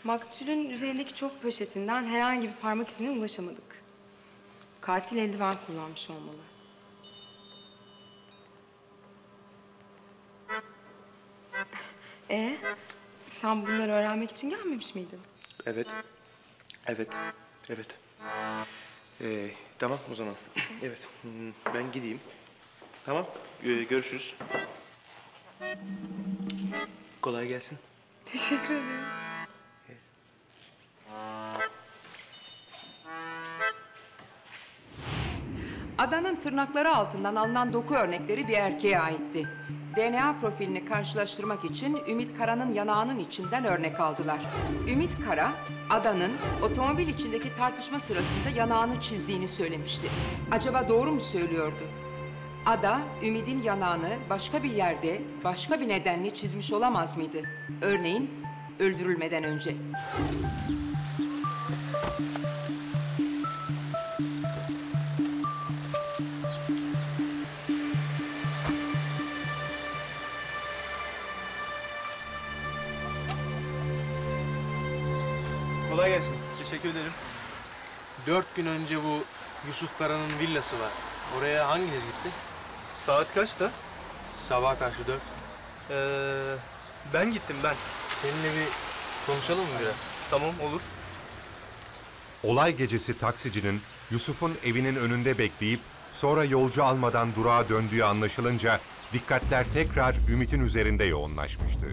Maktul'ün üzerindeki çöp poşetinden herhangi bir parmak izine ulaşamadık. Katil eldiven kullanmış olmalı. E sen bunları öğrenmek için gelmemiş miydin? Evet. Evet. Evet. Ee, tamam o zaman. Evet. hmm, Ben gideyim. Tamam. Ee, görüşürüz. Kolay gelsin. Teşekkür ederim. Adanın tırnakları altından alınan doku örnekleri bir erkeğe aitti. DNA profilini karşılaştırmak için Ümit Kara'nın yanağının içinden örnek aldılar. Ümit Kara, Adanın otomobil içindeki tartışma sırasında yanağını çizdiğini söylemişti. Acaba doğru mu söylüyordu? Ada, Ümit'in yanağını başka bir yerde, başka bir nedenle çizmiş olamaz mıydı? Örneğin öldürülmeden önce. Kolay gelsin. Teşekkür ederim. Dört gün önce bu Yusuf Kara'nın villası var. Oraya hanginiz gitti? Saat kaçta? Sabah karşı dört. Ee, ben gittim ben. Seninle bir konuşalım mı biraz? Tamam olur. Olay gecesi taksicinin Yusuf'un evinin önünde bekleyip sonra yolcu almadan durağa döndüğü anlaşılınca dikkatler tekrar Ümit'in üzerinde yoğunlaşmıştı.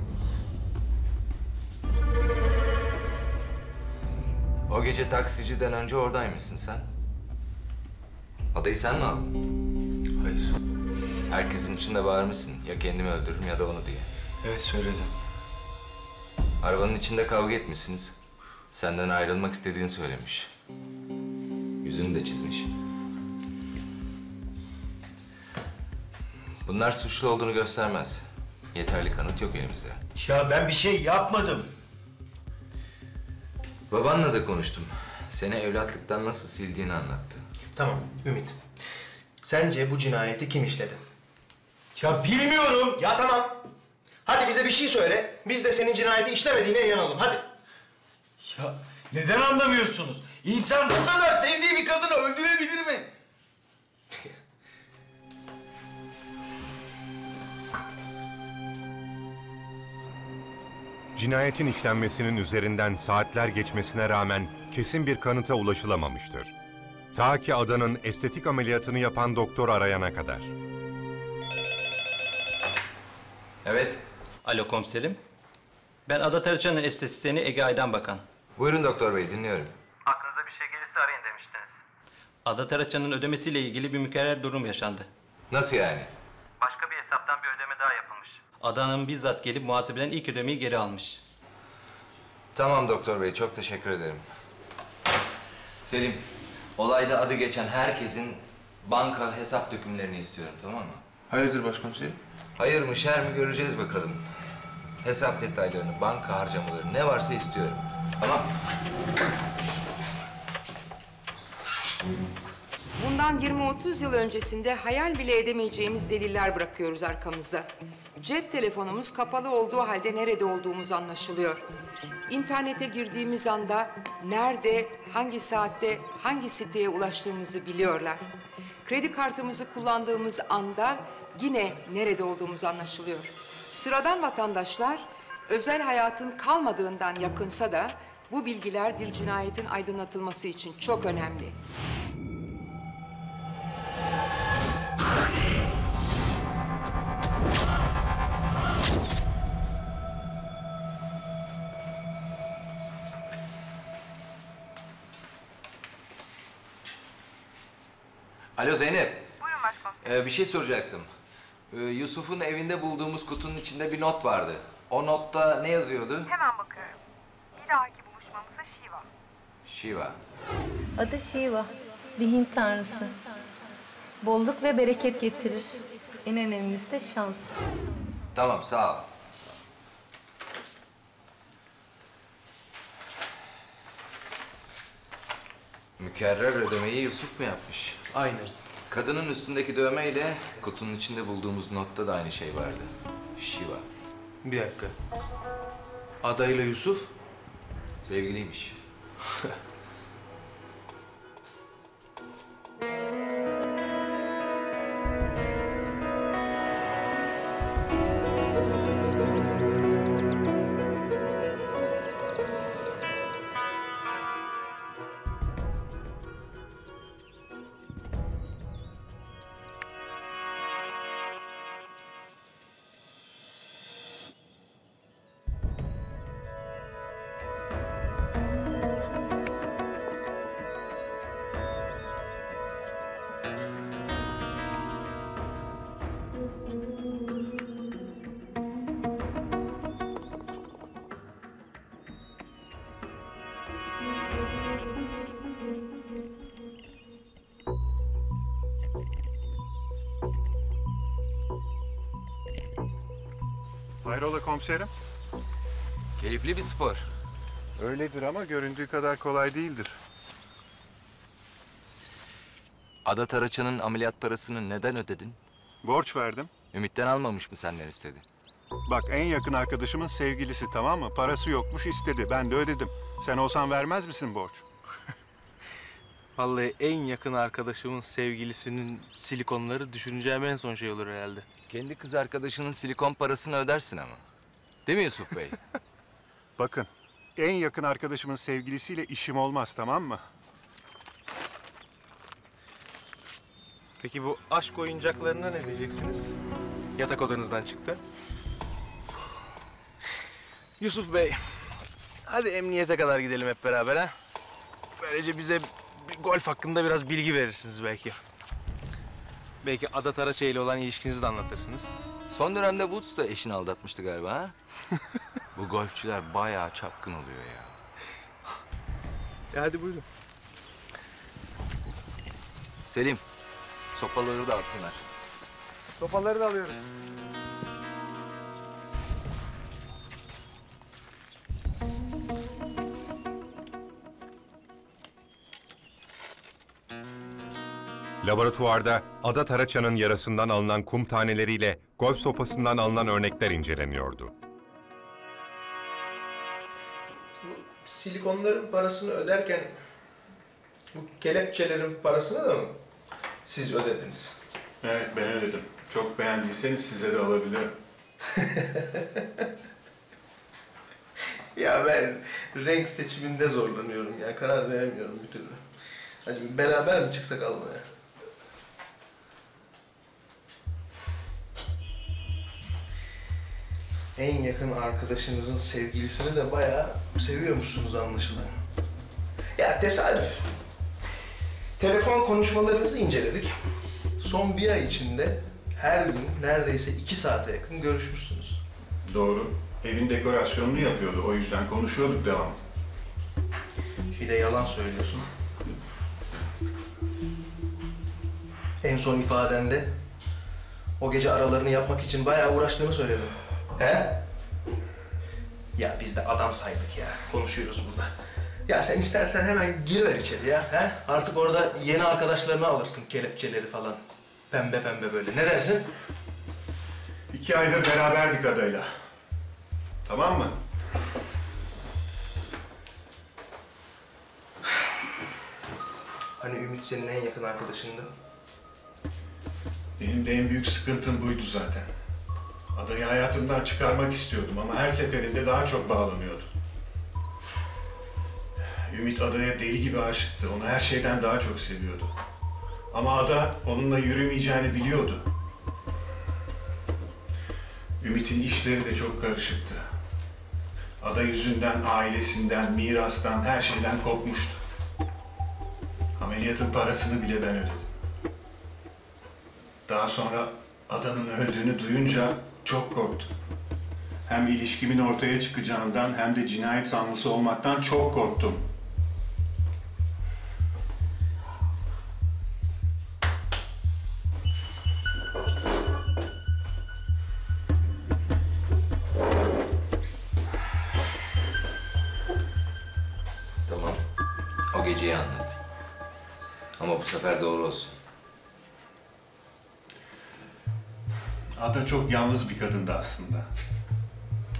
O gece taksiciden önce oradaymışsın sen. Adayı sen mi aldın? Hayır. Herkesin içinde bağırmışsın. Ya kendimi öldürürüm ya da onu diye. Evet söyledim. Arabanın içinde kavga etmişsiniz. Senden ayrılmak istediğini söylemiş. Yüzünü de çizmiş. Bunlar suçlu olduğunu göstermez. Yeterli kanıt yok elimizde. Ya ben bir şey yapmadım. Babanla da konuştum. Seni evlatlıktan nasıl sildiğini anlattı. Tamam Ümit. Sence bu cinayeti kim işledi? Ya bilmiyorum. Ya tamam. Hadi bize bir şey söyle. Biz de senin cinayeti işlemediğine inanalım. Hadi. Ya neden anlamıyorsunuz? İnsan bu kadar sevdiği bir kadını öldürebilir mi? Cinayetin işlenmesinin üzerinden saatler geçmesine rağmen kesin bir kanıta ulaşılamamıştır. Ta ki adanın estetik ameliyatını yapan doktor arayana kadar. Evet. Alo komiserim. Ben Ada Taraçan'ın estetisyeni Ege Aydan Bakan. Buyurun doktor bey dinliyorum. Aklınıza bir şey gelirse arayın demiştiniz. Ada Taraçan'ın ödemesiyle ilgili bir mükerrer durum yaşandı. Nasıl yani? Başka bir hesaptan bir ödeme daha yapılmış. Ada Hanım bizzat gelip muhasebeden ilk ödemeyi geri almış. Tamam doktor bey çok teşekkür ederim. Selim, olayda adı geçen herkesin banka hesap dökümlerini istiyorum tamam mı? Hayırdır başkomiserim? Hayır mı şer mi göreceğiz bakalım. Hesap detaylarını, banka harcamaları ne varsa istiyorum. Tamam. Bundan 20-30 yıl öncesinde hayal bile edemeyeceğimiz deliller bırakıyoruz arkamızda. Cep telefonumuz kapalı olduğu halde nerede olduğumuz anlaşılıyor. İnternete girdiğimiz anda nerede, hangi saatte, hangi siteye ulaştığımızı biliyorlar. Kredi kartımızı kullandığımız anda yine nerede olduğumuz anlaşılıyor. Sıradan vatandaşlar özel hayatın kalmadığından yakınsa da bu bilgiler bir cinayetin aydınlatılması için çok önemli. Alo Zeynep. Buyurun başkomiserim. Ee, bir şey soracaktım. Ee, Yusuf'un evinde bulduğumuz kutunun içinde bir not vardı. O notta ne yazıyordu? Hemen bakıyorum. Bir dahaki buluşmamızda Shiva. Shiva. Adı Shiva. Bir Hint tanrısı. Bolluk ve bereket getirir. En önemlisi de şans. Tamam sağ ol. Mükerrer ödemeyi Yusuf mu yapmış? Aynen. Kadının üstündeki dövmeyle kutunun içinde bulduğumuz notta da aynı şey vardı. Shiva. Bir dakika. Adayla Yusuf? Sevgiliymiş. komiserim? Keyifli bir spor. Öyledir ama göründüğü kadar kolay değildir. Ada Taraçan'ın ameliyat parasını neden ödedin? Borç verdim. Ümit'ten almamış mı senden istedi? Bak en yakın arkadaşımın sevgilisi tamam mı? Parası yokmuş istedi. Ben de ödedim. Sen olsan vermez misin borç? Vallahi en yakın arkadaşımın sevgilisinin silikonları düşüneceğim en son şey olur herhalde. Kendi kız arkadaşının silikon parasını ödersin ama. Değil mi Yusuf Bey? Bakın en yakın arkadaşımın sevgilisiyle işim olmaz tamam mı? Peki bu aşk oyuncaklarına ne diyeceksiniz? Yatak odanızdan çıktı. Yusuf Bey, hadi emniyete kadar gidelim hep beraber ha. Böylece bize golf hakkında biraz bilgi verirsiniz belki. Belki Ada Taraçe ile olan ilişkinizi de anlatırsınız. Son dönemde Woods da eşini aldatmıştı galiba ha? Bu golfçüler bayağı çapkın oluyor ya. E hadi buyurun. Selim, sopaları da alsınlar. Topaları da alıyorum. Laboratuvarda Ada Taraçan'ın yarasından alınan kum taneleriyle golf sopasından alınan örnekler inceleniyordu. Bu silikonların parasını öderken bu kelepçelerin parasını da mı siz ödediniz? Evet ben ödedim. Çok beğendiyseniz size de alabilirim. Ya ben renk seçiminde zorlanıyorum ya. Karar veremiyorum bir türlü. Hadi beraber mi çıksak almaya? En yakın arkadaşınızın sevgilisini de bayağı seviyormuşsunuz anlaşılan. Ya tesadüf. Telefon konuşmalarınızı inceledik. Son bir ay içinde her gün neredeyse iki saate yakın görüşmüşsünüz. Doğru. Evin dekorasyonunu yapıyordu. O yüzden konuşuyorduk devam. Bir de yalan söylüyorsun. En son ifadende o gece aralarını yapmak için bayağı uğraştığını söyledin. He? Ya biz de adam saydık ya. Konuşuyoruz burada. Ya sen istersen hemen giriver içeri ya. He? Artık orada yeni arkadaşlarını alırsın. Kelepçeleri falan. Pembe pembe böyle. Ne dersin? İki aydır beraberdik adayla. Tamam mı? Hani Ümit senin en yakın arkadaşındı. Benim de en büyük sıkıntım buydu zaten. Adayı hayatımdan çıkarmak istiyordum ama her seferinde daha çok bağlanıyordu. Ümit adaya deli gibi aşıktı. Onu her şeyden daha çok seviyordu. Ama ada onunla yürümeyeceğini biliyordu. Ümit'in işleri de çok karışıktı. Ada yüzünden ailesinden, mirastan, her şeyden kopmuştu. Ameliyatın parasını bile ben ödedim. Daha sonra adanın öldüğünü duyunca çok korktum. Hem ilişkimin ortaya çıkacağından hem de cinayet sanlısı olmaktan çok korktum. Çok yalnız bir kadındı aslında.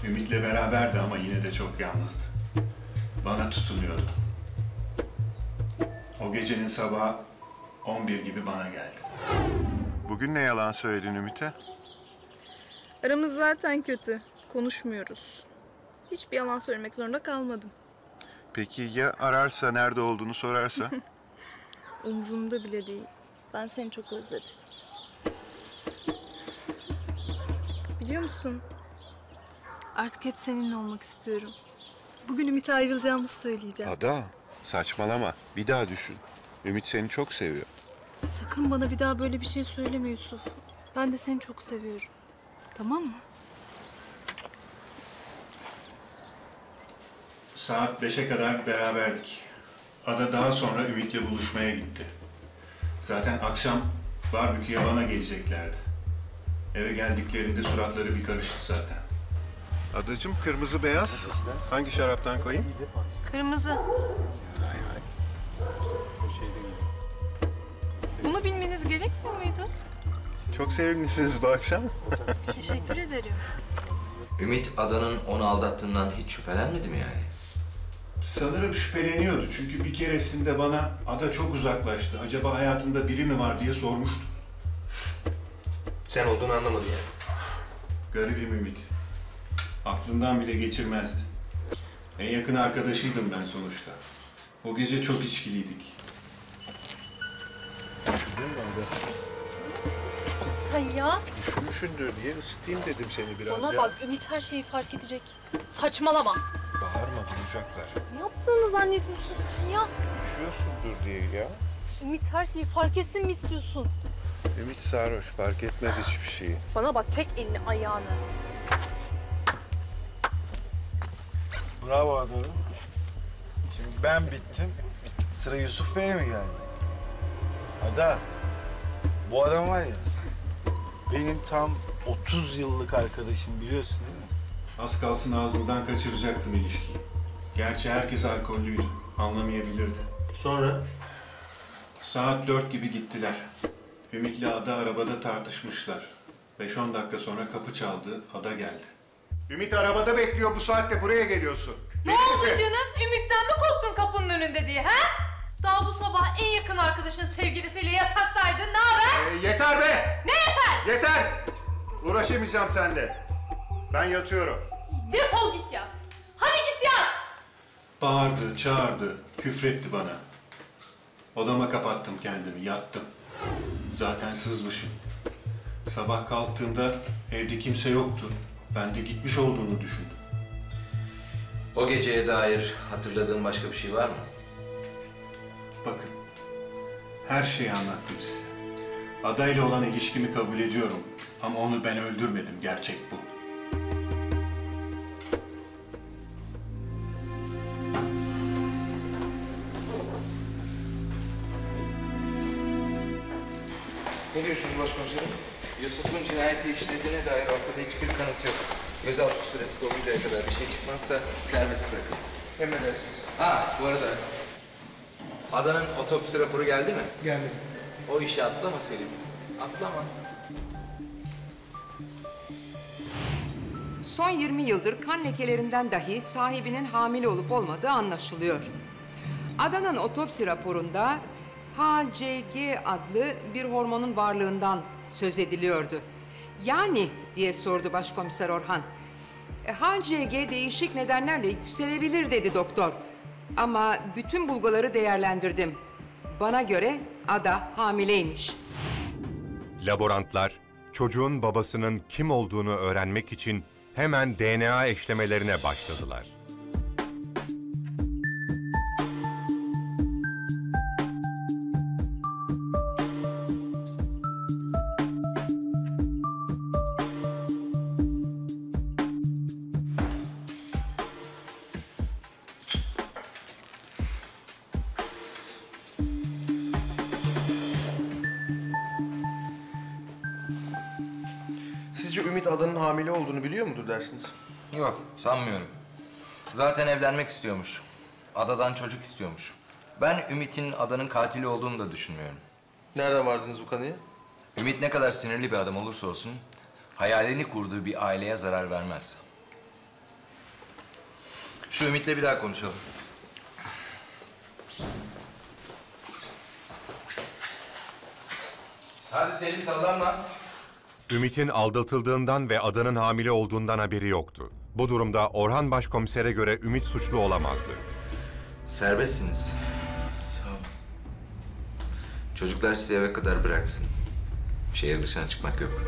Ümit'le beraberdi ama yine de çok yalnızdı. Bana tutunuyordu. O gecenin sabahı 11 gibi bana geldi. Bugün ne yalan söyledin Ümit'e? Aramız zaten kötü. Konuşmuyoruz. Hiçbir yalan söylemek zorunda kalmadım. Peki ya ararsa, nerede olduğunu sorarsa? Umurumda bile değil. Ben seni çok özledim. Biliyor musun? Artık hep seninle olmak istiyorum. Bugün Ümit'e ayrılacağımızı söyleyeceğim. Ada, saçmalama. Bir daha düşün. Ümit seni çok seviyor. Sakın bana bir daha böyle bir şey söyleme Yusuf. Ben de seni çok seviyorum. Tamam mı? Saat beşe kadar beraberdik. Ada daha sonra Ümit'le buluşmaya gitti. Zaten akşam barbeküye bana geleceklerdi. Eve geldiklerinde suratları bir karıştı zaten. Adacım kırmızı beyaz. Hangi şaraptan koyayım? Kırmızı. Bunu bilmeniz gerekmiyor muydu? Çok sevimlisiniz bu akşam. Teşekkür ederim. Ümit adanın onu aldattığından hiç şüphelenmedi mi yani? Sanırım şüpheleniyordu çünkü bir keresinde bana Ada çok uzaklaştı. Acaba hayatında biri mi var diye sormuştu. Sen olduğunu anlamadı yani. Garibim Ümit. Aklından bile geçirmezdi. En yakın arkadaşıydım ben sonuçta. O gece çok içkiliydik. Sen ya. Üşümüşündür diye ısıtayım dedim seni biraz Bana ya. bak Ümit her şeyi fark edecek. Saçmalama. Bağırma duyacaklar. Ne yaptığını zannediyorsun sen ya? Üşüyorsundur diye ya. Ümit her şeyi fark etsin mi istiyorsun? Ümit sarhoş fark etmez hiçbir şeyi. Bana bak çek elini ayağını. Bravo adamım. Şimdi ben bittim. Sıra Yusuf Bey'e mi geldi? Ada, bu adam var ya, benim tam 30 yıllık arkadaşım biliyorsun değil mi? Az kalsın ağzımdan kaçıracaktım ilişkiyi. Gerçi herkes alkollüydü. Anlamayabilirdi. Sonra? Saat dört gibi gittiler. Ümit'le Ada arabada tartışmışlar. 5-10 dakika sonra kapı çaldı. Ada geldi. Ümit arabada bekliyor. Bu saatte buraya geliyorsun. Ne oldu canım? Ümit'ten mi korktun kapının önünde diye ha? Daha bu sabah en yakın arkadaşın sevgilisiyle yataktaydın. Ne haber? Ee, yeter be! Ne yeter? Yeter! Uğraşamayacağım seninle. Ben yatıyorum. Defol git yat. Hadi git yat. Bağırdı, çağırdı, küfretti bana. Odama kapattım kendimi, yattım. Zaten sızmışım. Sabah kalktığımda evde kimse yoktu. Ben de gitmiş olduğunu düşündüm. O geceye dair hatırladığın başka bir şey var mı? Bakın, her şeyi anlattım size. Adayla olan ilişkimi kabul ediyorum. Ama onu ben öldürmedim, gerçek bu. Başkomiserim? Yusuf'un cinayeti işlediğine dair ortada hiçbir kanıt yok. Gözaltı süresi doluncaya kadar bir şey çıkmazsa serbest bırakın. Emredersiniz. Ha bu arada Adanın otopsi raporu geldi mi? Geldi. O işi atlama Selim. Atlama. Son 20 yıldır kan lekelerinden dahi sahibinin hamile olup olmadığı anlaşılıyor. Adanın otopsi raporunda HCG adlı bir hormonun varlığından söz ediliyordu. Yani diye sordu Başkomiser Orhan. "E, HCG değişik nedenlerle yükselebilir dedi doktor. Ama bütün bulguları değerlendirdim. Bana göre Ada hamileymiş. Laborantlar çocuğun babasının kim olduğunu öğrenmek için hemen DNA eşlemelerine başladılar. Dersiniz? Yok sanmıyorum. Zaten evlenmek istiyormuş. Adadan çocuk istiyormuş. Ben Ümit'in Adanın katili olduğunu da düşünmüyorum. Nereden vardınız bu kanıya? Ümit ne kadar sinirli bir adam olursa olsun hayalini kurduğu bir aileye zarar vermez. Şu Ümit'le bir daha konuşalım. Hadi Selim sallanma. Ümit'in aldatıldığından ve adanın hamile olduğundan haberi yoktu. Bu durumda Orhan Başkomiser'e göre Ümit suçlu olamazdı. Serbestsiniz. Sağ olun. Çocuklar sizi eve kadar bıraksın. Şehir dışına çıkmak yok.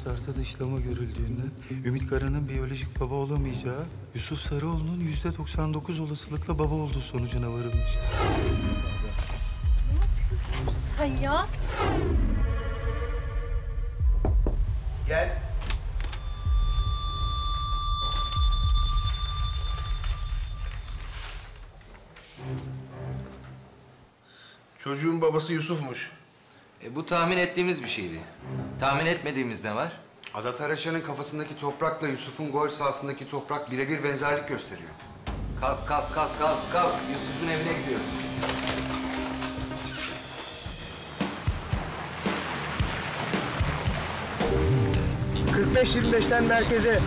Nokuslarda dışlama görüldüğünden Ümit Kara'nın biyolojik baba olamayacağı, Yusuf Sarıoğlu'nun yüzde 99 olasılıkla baba olduğu sonucuna varılmıştır. Sen ya. Gel. Çocuğun babası Yusuf'muş. E, bu tahmin ettiğimiz bir şeydi. Tahmin etmediğimiz ne var? Ada Taraçan'ın kafasındaki toprakla Yusuf'un gol sahasındaki toprak birebir benzerlik gösteriyor. Kalk kalk kalk kalk kalk. Yusuf'un evine gidiyoruz. ...45-25'ten merkeze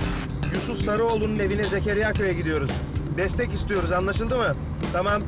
Yusuf Sarıoğlu'nun evine Zekeriya Köy'e gidiyoruz. Destek istiyoruz anlaşıldı mı? Tamam.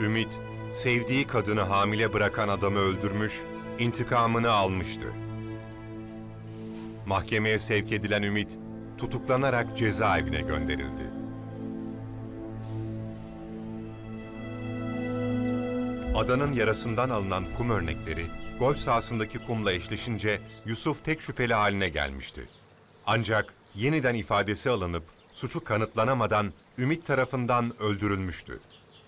Ümit, sevdiği kadını hamile bırakan adamı öldürmüş, intikamını almıştı. Mahkemeye sevk edilen Ümit, tutuklanarak cezaevine gönderildi. Adanın yarasından alınan kum örnekleri, golf sahasındaki kumla eşleşince Yusuf tek şüpheli haline gelmişti. Ancak yeniden ifadesi alınıp suçu kanıtlanamadan Ümit tarafından öldürülmüştü.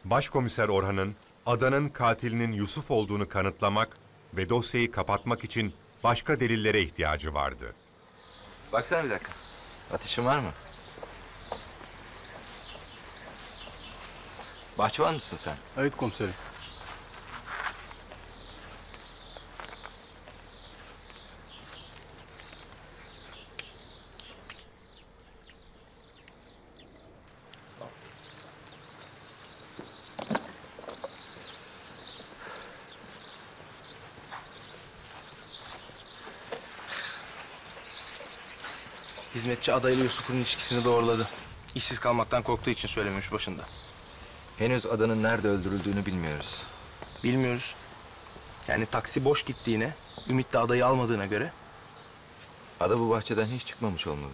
Başkomiser Orhan'ın adanın katilinin Yusuf olduğunu kanıtlamak ve dosyayı kapatmak için başka delillere ihtiyacı vardı. Baksana bir dakika. Ateşin var mı? Bahçıvan mısın sen? Evet komiserim. Hizmetçi adayla Yusuf'un ilişkisini doğruladı. İşsiz kalmaktan korktuğu için söylememiş başında. Henüz adanın nerede öldürüldüğünü bilmiyoruz. Bilmiyoruz. Yani taksi boş gittiğine, Ümit de adayı almadığına göre Ada bu bahçeden hiç çıkmamış olmalı.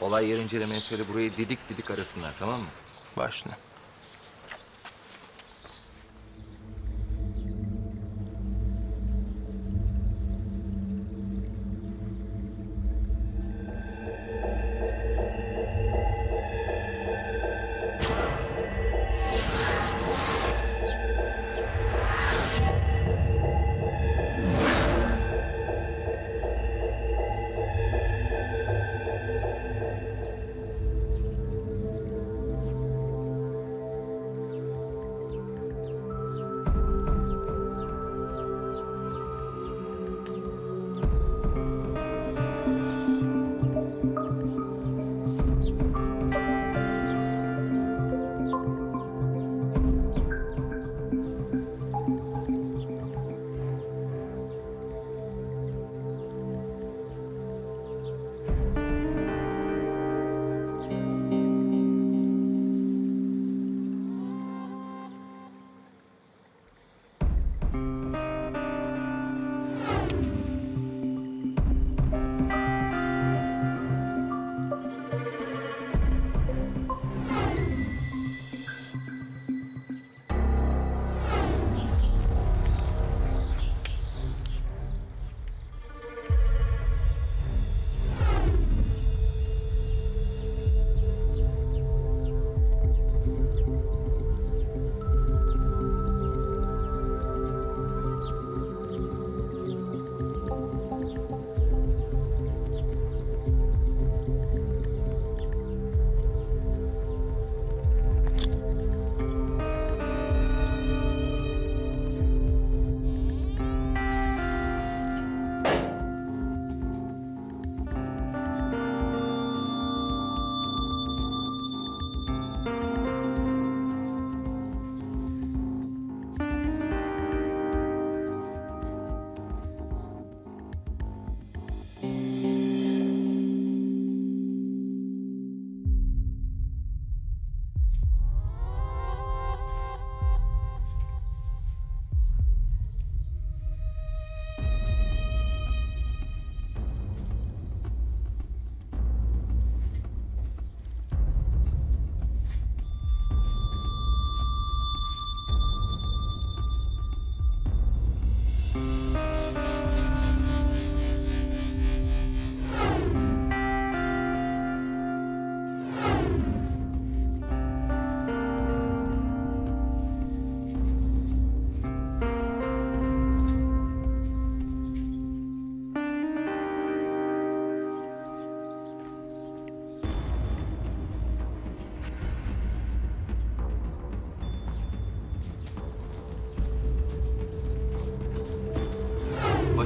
Olay yer incelemeye söyle burayı didik didik arasınlar tamam mı? Başına.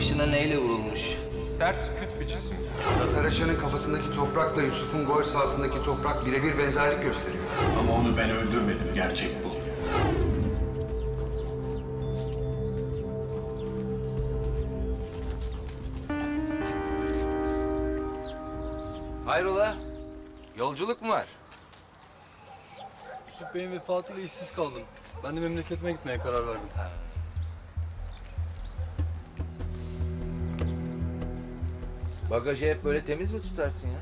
Başına neyle vurulmuş? Sert, küt bir cisim. Ada Taraçan'ın kafasındaki toprakla Yusuf'un gol sahasındaki toprak birebir benzerlik gösteriyor. Ama onu ben öldürmedim. Gerçek bu. Hayrola? Yolculuk mu var? Yusuf Bey'in vefatıyla işsiz kaldım. Ben de memleketime gitmeye karar verdim. Bagajı hep böyle temiz mi tutarsın ya?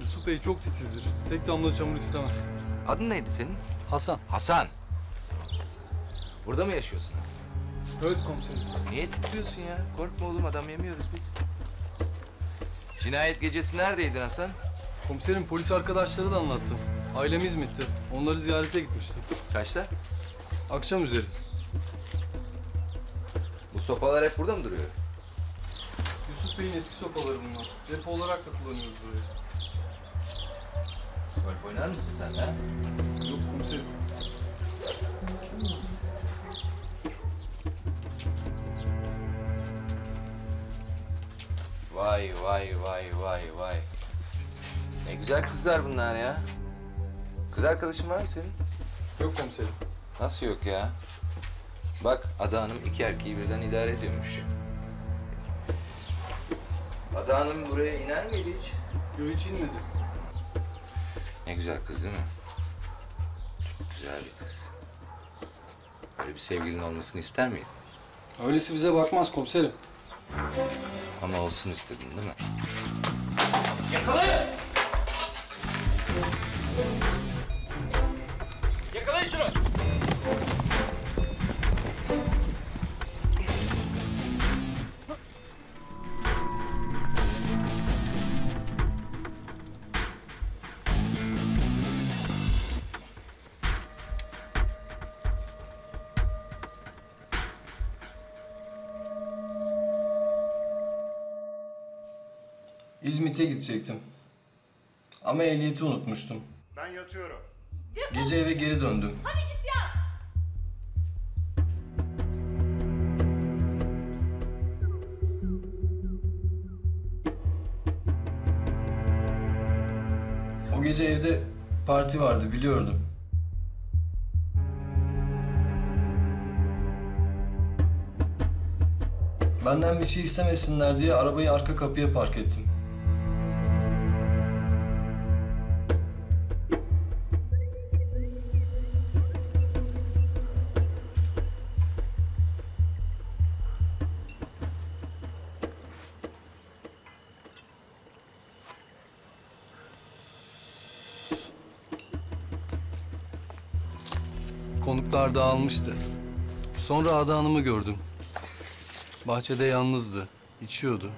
Yusuf Bey çok titizdir. Tek damla çamur istemez. Adın neydi senin? Hasan. Hasan. Burada mı yaşıyorsun Hasan? Evet komiserim. Niye titriyorsun ya? Korkma oğlum adam yemiyoruz biz. Cinayet gecesi neredeydin Hasan? Komiserim polis arkadaşları da anlattı. Ailem İzmit'te. Onları ziyarete gitmiştim. Kaçta? Akşam üzeri. Bu sopalar hep burada mı duruyor? Yusuf Bey'in eski sopaları bunlar. Depo olarak da kullanıyoruz burayı. Golf oynar mısın sen ha? Yok komiserim. Vay vay vay vay vay. Ne güzel kızlar bunlar ya. Kız arkadaşın var mı senin? Yok komiserim. Nasıl yok ya? Bak Ada Hanım iki erkeği birden idare ediyormuş. Ada Hanım buraya iner miydi hiç? Yok hiç inmedi. Ne güzel kız değil mi? Çok güzel bir kız. Böyle bir sevgilin olmasını ister miydin? Öylesi bize bakmaz komiserim. Ama olsun istedin değil mi? Yakalayın! Yakalayın İzmit'e gidecektim. Ama ehliyeti unutmuştum. Ben yatıyorum. Gece eve geri döndüm. Hadi git yat. O gece evde parti vardı biliyordum. Benden bir şey istemesinler diye arabayı arka kapıya park ettim. Dağılmıştı. Sonra Ada Hanım'ı gördüm. Bahçede yalnızdı, içiyordu.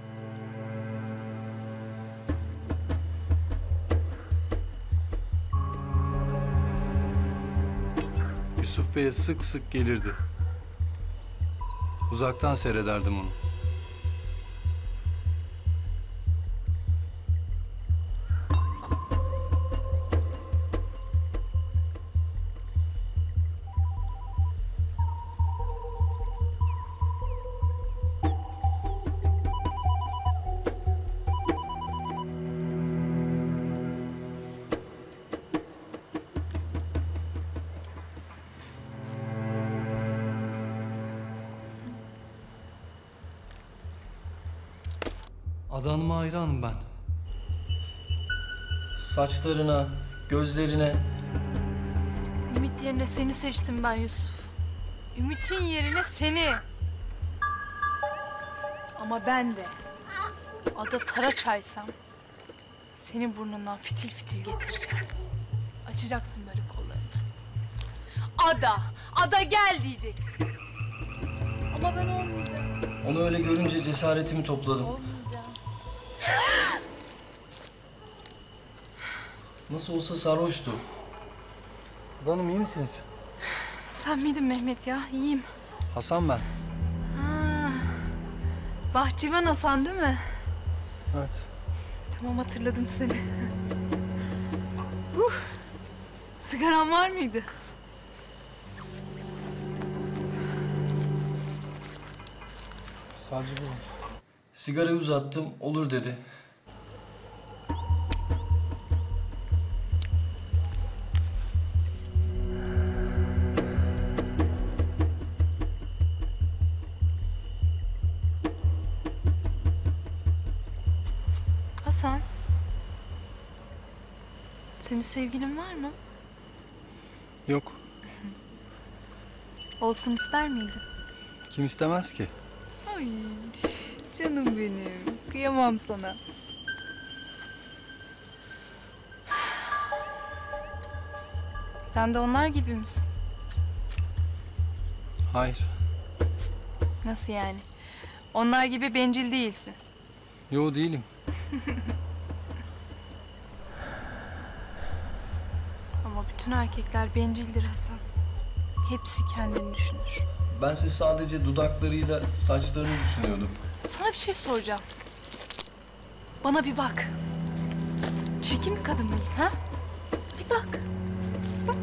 Yusuf Bey'e sık sık gelirdi. Uzaktan seyrederdim onu. Saçlarına, gözlerine. Ümit yerine seni seçtim ben Yusuf. Ümit'in yerine seni. Ama ben de Ada Taraçaysam senin burnundan fitil fitil getireceğim. Açacaksın böyle kollarını. Ada, Ada gel diyeceksin. Ama ben olmayacağım. Onu öyle görünce cesaretimi topladım. Olmayacağım. Nasıl olsa sarhoştu. Hanım iyi misiniz? Sen miydin Mehmet ya? İyiyim. Hasan ben. Ha. Bahçıvan Hasan değil mi? Evet. Tamam hatırladım seni. uh. Sigaran var mıydı? Sadece bu var. Sigarayı uzattım, olur dedi. Sevgilin var mı? Yok. Olsun ister miydin? Kim istemez ki? Ay canım benim. Kıyamam sana. Sen de onlar gibi misin? Hayır. Nasıl yani? Onlar gibi bencil değilsin. Yo değilim. bütün erkekler bencildir Hasan. Hepsi kendini düşünür. Ben siz sadece dudaklarıyla saçlarını düşünüyordum. Sana bir şey soracağım. Bana bir bak. Çirkin bir kadın mıyım ha? Bir bak. Bak.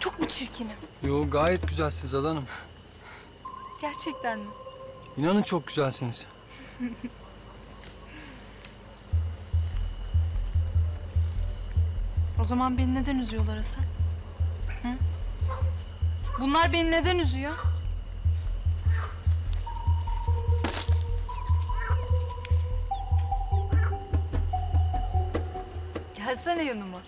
Çok mu çirkinim? Yo gayet güzelsiniz Ada Hanım. Gerçekten mi? İnanın çok güzelsiniz. O zaman beni neden üzüyorlar Hasan? Hı? Bunlar beni neden üzüyor? Gelsene yanıma.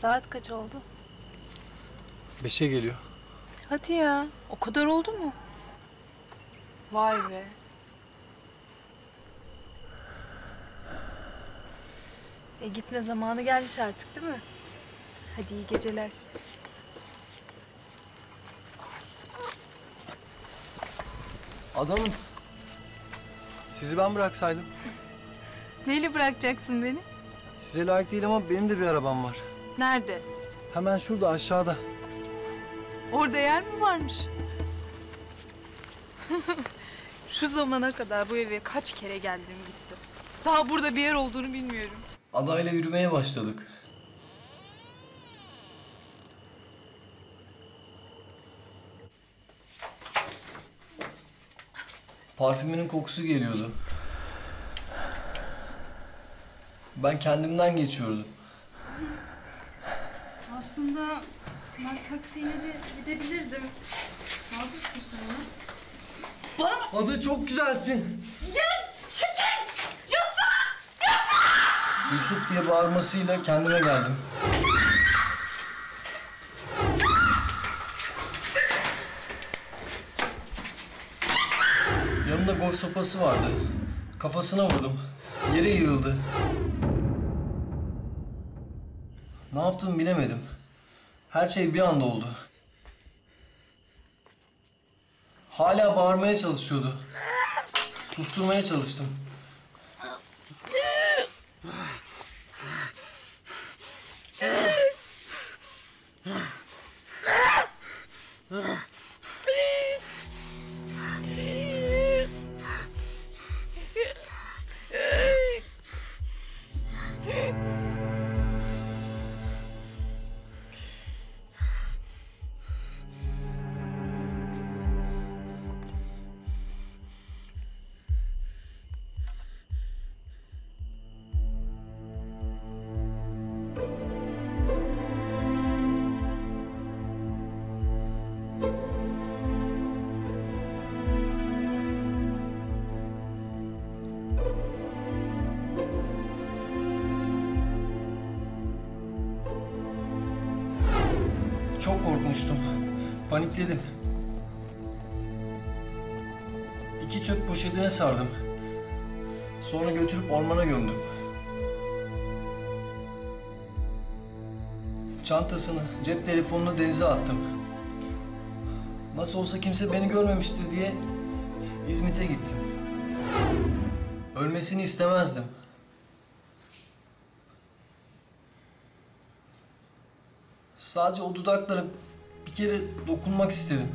Saat kaç oldu? Beşe geliyor. Hadi ya. O kadar oldu mu? Vay be. E gitme zamanı gelmiş artık değil mi? Hadi iyi geceler. Ada Hanım. Sizi ben bıraksaydım. Neyle bırakacaksın beni? Size layık değil ama benim de bir arabam var. Nerede? Hemen şurada aşağıda. Orada yer mi varmış? Şu zamana kadar bu eve kaç kere geldim gittim. Daha burada bir yer olduğunu bilmiyorum. Adayla yürümeye başladık. Parfümünün kokusu geliyordu. Ben kendimden geçiyordum. Aslında ben taksiyle de gidebilirdim. Ne yapıyorsun sen ya? Ada çok güzelsin. Ya çekil! Yusuf! Yusuf diye bağırmasıyla kendime geldim. Yanımda golf sopası vardı. Kafasına vurdum. Yere yığıldı. Ne yaptığımı bilemedim. Her şey bir anda oldu. Hala bağırmaya çalışıyordu. Susturmaya çalıştım. Çok poşetine sardım. Sonra götürüp ormana gömdüm. Çantasını, cep telefonunu denize attım. Nasıl olsa kimse beni görmemiştir diye İzmit'e gittim. Ölmesini istemezdim. Sadece o dudaklara bir kere dokunmak istedim.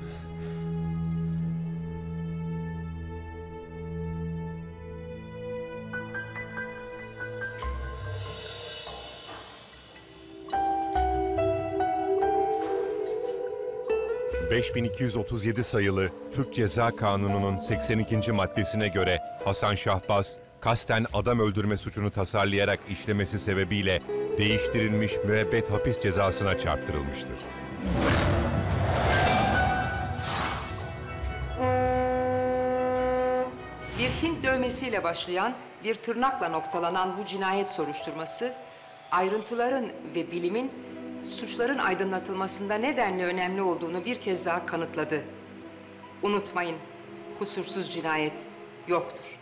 5237 sayılı Türk Ceza Kanunu'nun 82. maddesine göre Hasan Şahbaz, kasten adam öldürme suçunu tasarlayarak işlemesi sebebiyle değiştirilmiş müebbet hapis cezasına çarptırılmıştır. Bir Hint dövmesiyle başlayan, bir tırnakla noktalanan bu cinayet soruşturması, ayrıntıların ve bilimin suçların aydınlatılmasında nedenle önemli olduğunu bir kez daha kanıtladı. Unutmayın, kusursuz cinayet yoktur.